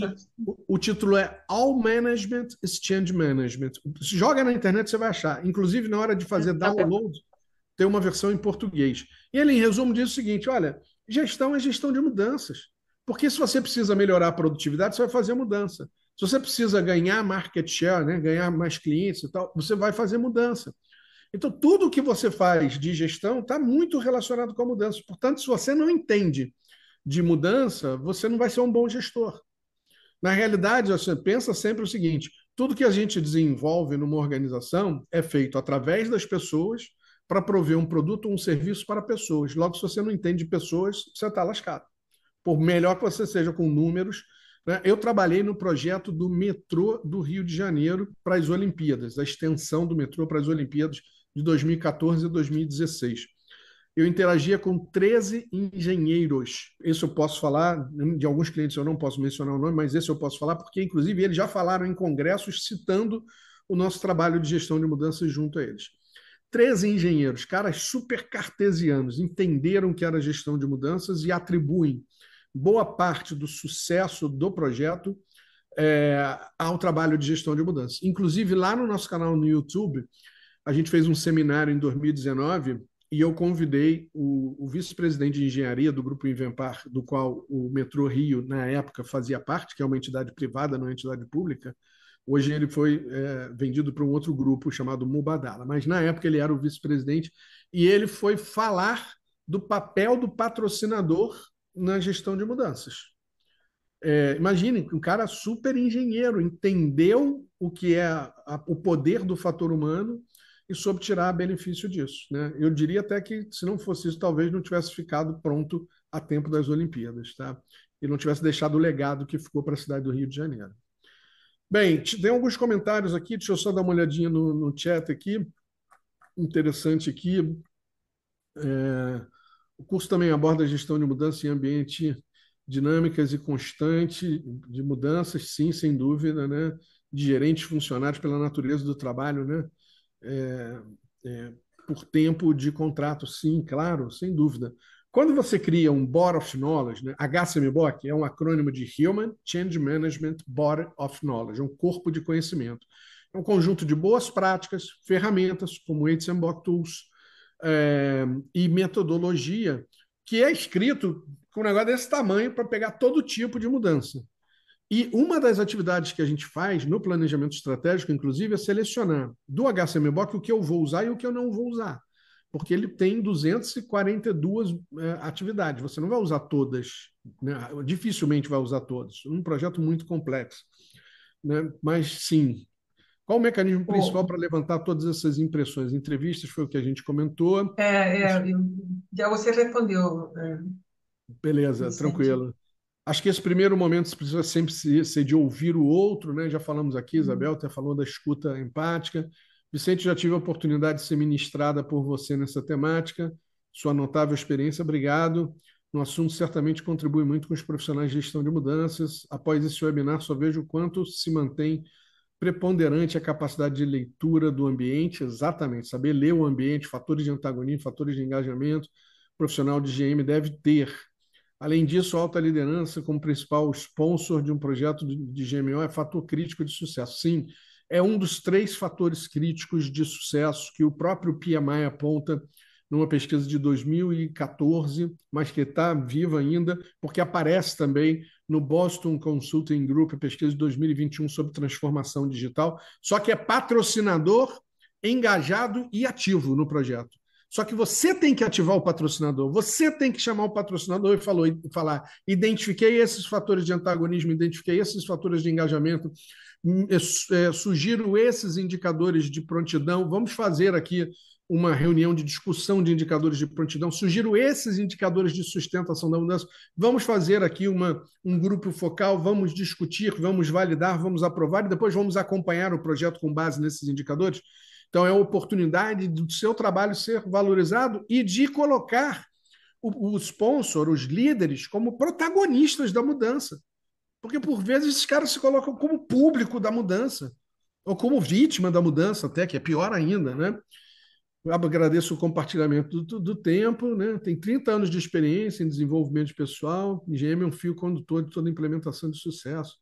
O, o, título é All Management is Change Management. Joga na internet, você vai achar. Inclusive, na hora de fazer download, tem uma versão em português. E ele, em resumo, diz o seguinte: olha, gestão é gestão de mudanças. Porque se você precisa melhorar a produtividade, você vai fazer mudança. Se você precisa ganhar market share, né, ganhar mais clientes e tal, você vai fazer mudança. Então, tudo que você faz de gestão está muito relacionado com a mudança. Portanto, se você não entende de mudança, você não vai ser um bom gestor. Na realidade, você pensa sempre o seguinte: tudo que a gente desenvolve numa organização é feito através das pessoas para prover um produto ou um serviço para pessoas. Logo, se você não entende de pessoas, você está lascado. Por melhor que você seja com números, né? Eu trabalhei no projeto do metrô do Rio de Janeiro para as Olimpíadas, a extensão do metrô para as Olimpíadas de 2014 e 2016. Eu interagia com 13 engenheiros. Isso eu posso falar, de alguns clientes eu não posso mencionar o nome, mas esse eu posso falar, porque, inclusive, eles já falaram em congressos citando o nosso trabalho de gestão de mudanças junto a eles. 13 engenheiros, caras super cartesianos, entenderam que era gestão de mudanças e atribuem boa parte do sucesso do projeto é, ao trabalho de gestão de mudanças. Inclusive, lá no nosso canal no YouTube, a gente fez um seminário em 2019 e eu convidei o, o vice-presidente de engenharia do Grupo Invempar, do qual o Metrô Rio, na época, fazia parte, que é uma entidade privada, não é uma entidade pública. Hoje ele foi é, vendido para um outro grupo chamado Mubadala, mas na época ele era o vice-presidente e ele foi falar do papel do patrocinador na gestão de mudanças. É, imagine, um cara super engenheiro, entendeu o que é a, o poder do fator humano e soube tirar benefício disso. Né? Eu diria até que, se não fosse isso, talvez não tivesse ficado pronto a tempo das Olimpíadas, tá? e não tivesse deixado o legado que ficou para a cidade do Rio de Janeiro. Bem, tem alguns comentários aqui, deixa eu só dar uma olhadinha no, no chat aqui. Interessante aqui. É, o curso também aborda a gestão de mudança em ambiente dinâmicas e constante de mudanças, sim, sem dúvida, né? De gerentes funcionários pela natureza do trabalho, né? É, é, por tempo de contrato, sim, claro, sem dúvida. Quando você cria um Board of Knowledge, né, HCMBOK é um acrônimo de Human Change Management Board of Knowledge, um corpo de conhecimento. É um conjunto de boas práticas, ferramentas, como HCMBOK Tools, é, e metodologia, que é escrito com um negócio desse tamanho para pegar todo tipo de mudança. E uma das atividades que a gente faz no planejamento estratégico, inclusive, é selecionar do HCMBOK o que eu vou usar e o que eu não vou usar. Porque ele tem 242 é, atividades. Você não vai usar todas, né? dificilmente vai usar todas. Um projeto muito complexo. Né? Mas sim. Qual o mecanismo principal para levantar todas essas impressões? Entrevistas foi o que a gente comentou. É, é já você respondeu. É, Beleza, tranquilo. Acho que esse primeiro momento precisa sempre ser de ouvir o outro, né? Já falamos aqui, uhum. Isabel até falou da escuta empática. Vicente, já tive a oportunidade de ser ministrada por você nessa temática. Sua notável experiência, obrigado. No assunto, certamente contribui muito com os profissionais de gestão de mudanças. Após esse webinar, só vejo o quanto se mantém preponderante a capacidade de leitura do ambiente, exatamente, saber ler o ambiente, fatores de antagonismo, fatores de engajamento. O profissional de GM deve ter Além disso, a alta liderança, como principal sponsor de um projeto de GMO, é fator crítico de sucesso. Sim, é um dos três fatores críticos de sucesso que o próprio PMI aponta numa pesquisa de 2014, mas que está viva ainda, porque aparece também no Boston Consulting Group, a pesquisa de 2021 sobre transformação digital, só que é patrocinador, engajado e ativo no projeto. Só que você tem que ativar o patrocinador, você tem que chamar o patrocinador e, falou, falar: identifiquei esses fatores de antagonismo, identifiquei esses fatores de engajamento, hum, é, sugiro esses indicadores de prontidão. Vamos fazer aqui uma reunião de discussão de indicadores de prontidão, sugiro esses indicadores de sustentação da mudança. Vamos fazer aqui uma, um grupo focal, vamos discutir, vamos validar, vamos aprovar e depois vamos acompanhar o projeto com base nesses indicadores. Então, é a oportunidade do seu trabalho ser valorizado e de colocar o, o sponsor, os líderes, como protagonistas da mudança. Porque, por vezes, esses caras se colocam como público da mudança, ou como vítima da mudança, até, que é pior ainda, né? Agradeço o compartilhamento do, do, tempo, né? Tem 30 anos de experiência em desenvolvimento pessoal. IGM é um fio condutor de toda implementação de sucesso.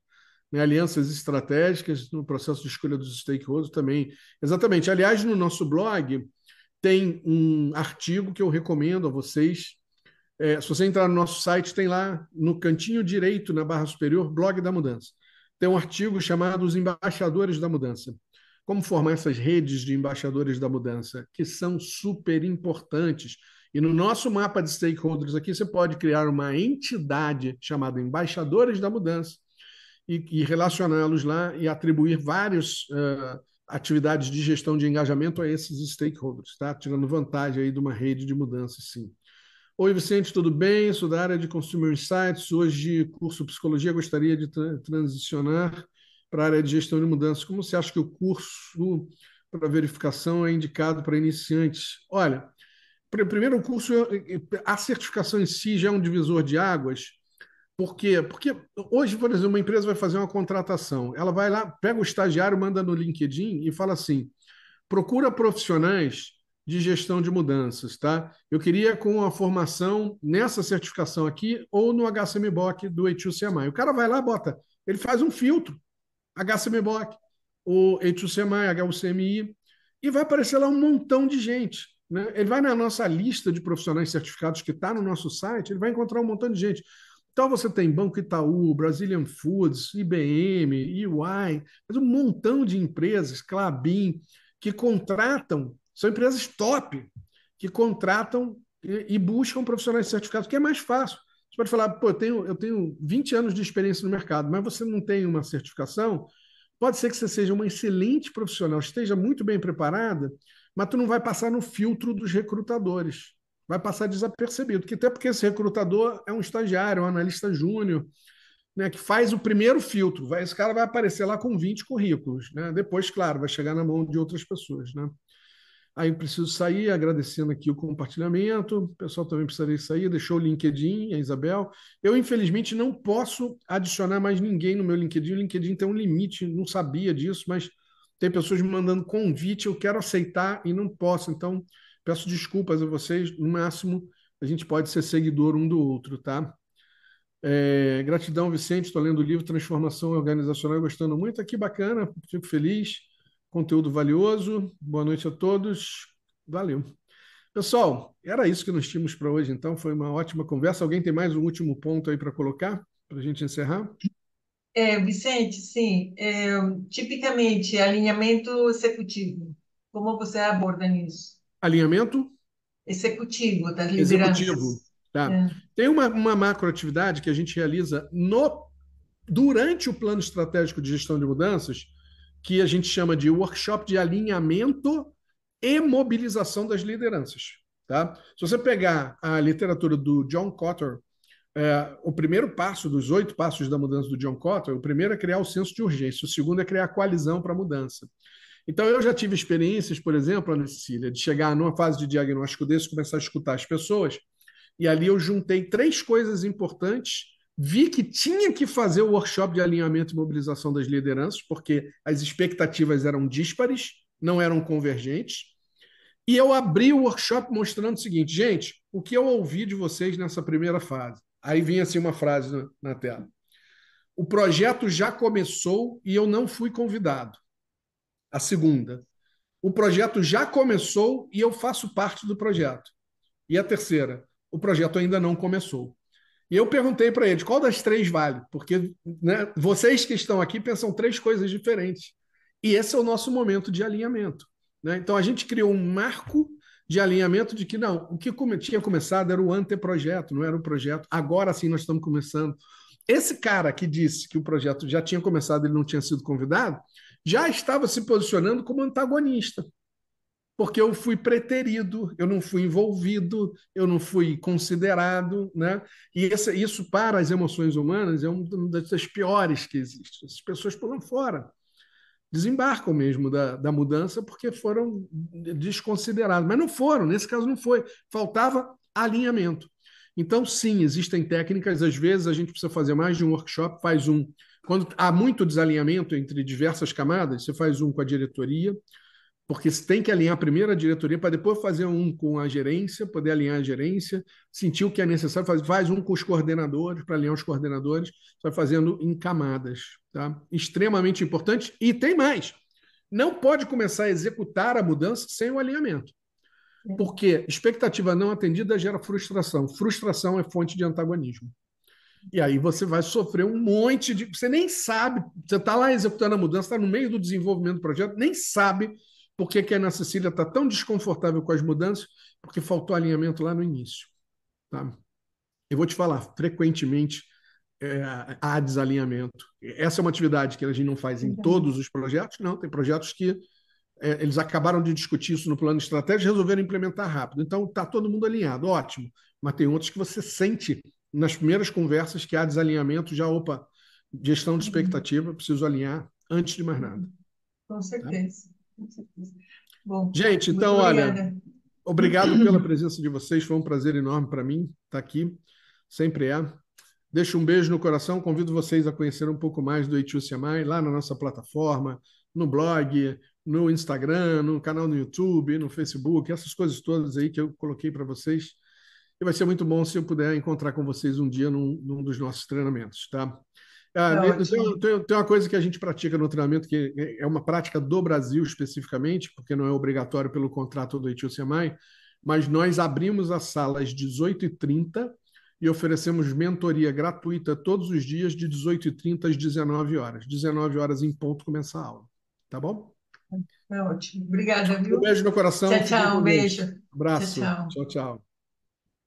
Né? Alianças estratégicas no processo de escolha dos stakeholders também. Exatamente. Aliás, no nosso blog tem um artigo que eu recomendo a vocês. É, se você entrar no nosso site, tem lá no cantinho direito, na barra superior, blog da mudança. Tem um artigo chamado Os Embaixadores da Mudança como formar essas redes de embaixadores da mudança, que são super importantes. E no nosso mapa de stakeholders aqui, você pode criar uma entidade chamada Embaixadores da Mudança e, e relacioná-los lá e atribuir várias uh, atividades de gestão de engajamento a esses stakeholders, tá? Tirando vantagem aí de uma rede de mudança, sim. Oi, Vicente, tudo bem? Sou da área de Consumer Insights. Hoje, curso Psicologia, gostaria de tra transicionar para a área de gestão de mudanças. Como você acha que o curso para verificação é indicado para iniciantes? Olha, primeiro o curso, a certificação em si já é um divisor de águas. Por quê? Porque hoje, por exemplo, uma empresa vai fazer uma contratação. Ela vai lá, pega o estagiário, manda no LinkedIn e fala assim: procura profissionais de gestão de mudanças, tá? Eu queria com a formação nessa certificação aqui ou no HCMBOK do E2CMI. O cara vai lá, bota, ele faz um filtro. HCMBOK, o E2CMI, HUCMI, e vai aparecer lá um montão de gente. Né? Ele vai na nossa lista de profissionais certificados que está no nosso site, ele vai encontrar um montão de gente. Então você tem Banco Itaú, Brazilian Foods, IBM, EY, mas um montão de empresas, Clabin, que contratam, são empresas top, que contratam e, e buscam profissionais certificados, que é mais fácil. Você pode falar, pô, eu tenho, eu tenho 20 anos de experiência no mercado, mas você não tem uma certificação. Pode ser que você seja uma excelente profissional, esteja muito bem preparada, mas tu não vai passar no filtro dos recrutadores. Vai passar desapercebido, que até porque esse recrutador é um estagiário, um analista júnior, né, que faz o primeiro filtro. Vai, esse cara vai aparecer lá com 20 currículos. Né? Depois, claro, vai chegar na mão de outras pessoas. Né? Aí preciso sair, agradecendo aqui o compartilhamento. O pessoal também precisaria sair, deixou o LinkedIn, a Isabel. Eu, infelizmente, não posso adicionar mais ninguém no meu LinkedIn. O LinkedIn tem um limite, não sabia disso, mas tem pessoas me mandando convite, eu quero aceitar e não posso. Então, peço desculpas a vocês. No máximo, a gente pode ser seguidor um do outro, tá? É, gratidão, Vicente. Estou lendo o livro Transformação Organizacional, gostando muito. Aqui, bacana, fico feliz. Conteúdo valioso. Boa noite a todos. Valeu. Pessoal, era isso que nós tínhamos para hoje, então. Foi uma ótima conversa. Alguém tem mais um último ponto aí para colocar, para a gente encerrar? É, Vicente, sim. É, tipicamente, alinhamento executivo. Como você aborda isso? Alinhamento? Executivo, das lideranças. Executivo. Tá. É. Tem uma, uma macroatividade que a gente realiza no, durante o plano estratégico de gestão de mudanças, que a gente chama de workshop de alinhamento e mobilização das lideranças. Tá? Se você pegar a literatura do John Cotter, é, o primeiro passo dos oito passos da mudança do John Cotter, o primeiro é criar o senso de urgência, o segundo é criar a coalizão para a mudança. Então, eu já tive experiências, por exemplo, Ana Cecília, de chegar numa fase de diagnóstico desse, começar a escutar as pessoas, e ali eu juntei três coisas importantes vi que tinha que fazer o workshop de alinhamento e mobilização das lideranças, porque as expectativas eram díspares, não eram convergentes. E eu abri o workshop mostrando o seguinte, gente, o que eu ouvi de vocês nessa primeira fase? Aí vinha assim uma frase na, na tela. O projeto já começou e eu não fui convidado. A segunda. O projeto já começou e eu faço parte do projeto. E a terceira. O projeto ainda não começou. E eu perguntei para eles qual das três vale, porque né, vocês que estão aqui pensam três coisas diferentes. E esse é o nosso momento de alinhamento. Né? Então a gente criou um marco de alinhamento de que não, o que tinha começado era o anteprojeto, não era o projeto. Agora sim nós estamos começando. Esse cara que disse que o projeto já tinha começado, ele não tinha sido convidado, já estava se posicionando como antagonista porque eu fui preterido, eu não fui envolvido, eu não fui considerado, né? E esse, isso para as emoções humanas é uma das piores que existe. As pessoas pulam fora. desembarcam mesmo da, da mudança porque foram desconsiderados. Mas não foram, nesse caso não foi. Faltava alinhamento. Então, sim, existem técnicas, às vezes a gente precisa fazer mais de um workshop, faz um. Quando há muito desalinhamento entre diversas camadas, você faz um com a diretoria, porque você tem que alinhar primeiro a diretoria para depois fazer um com a gerência, poder alinhar a gerência, sentir o que é necessário, faz, faz um com os coordenadores, para alinhar os coordenadores, vai fazendo em camadas. Tá? Extremamente importante. E tem mais. Não pode começar a executar a mudança sem o alinhamento. É. Porque expectativa não atendida gera frustração. Frustração é fonte de antagonismo. E aí você vai sofrer um monte de. Você nem sabe, você está lá executando a mudança, está no meio do desenvolvimento do projeto, nem sabe por que, que a Ana Cecília está tão desconfortável com as mudanças? Porque faltou alinhamento lá no início. Tá? Eu vou te falar, frequentemente é, há desalinhamento. Essa é uma atividade que a gente não faz em todos os projetos, não. Tem projetos que é, eles acabaram de discutir isso no plano estratégico e resolveram implementar rápido. Então, está todo mundo alinhado, ótimo. Mas tem outros que você sente nas primeiras conversas que há desalinhamento, já, opa, gestão de expectativa, preciso alinhar antes de mais nada. Com certeza. Tá? Bom, Gente, então, olha, obrigado pela presença de vocês. Foi um prazer enorme para mim estar aqui. Sempre é. Deixo um beijo no coração. Convido vocês a conhecer um pouco mais do Itiuciamai lá na nossa plataforma, no blog, no Instagram, no canal no YouTube, no Facebook, essas coisas todas aí que eu coloquei para vocês. E vai ser muito bom se eu puder encontrar com vocês um dia num, num dos nossos treinamentos, tá? Ah, é tem, tem, tem, uma coisa que a gente pratica no treinamento, que é uma prática do Brasil especificamente, porque não é obrigatório pelo contrato do Itil Semai, mas nós abrimos a sala às 18h30 e oferecemos mentoria gratuita todos os dias, de 18h30 às 19 horas. 19 horas em ponto começa a aula. Tá bom? É ótimo. Obrigada, viu? Um beijo no coração. Tchau, tchau. Um beijo. Abraço. tchau. tchau. tchau.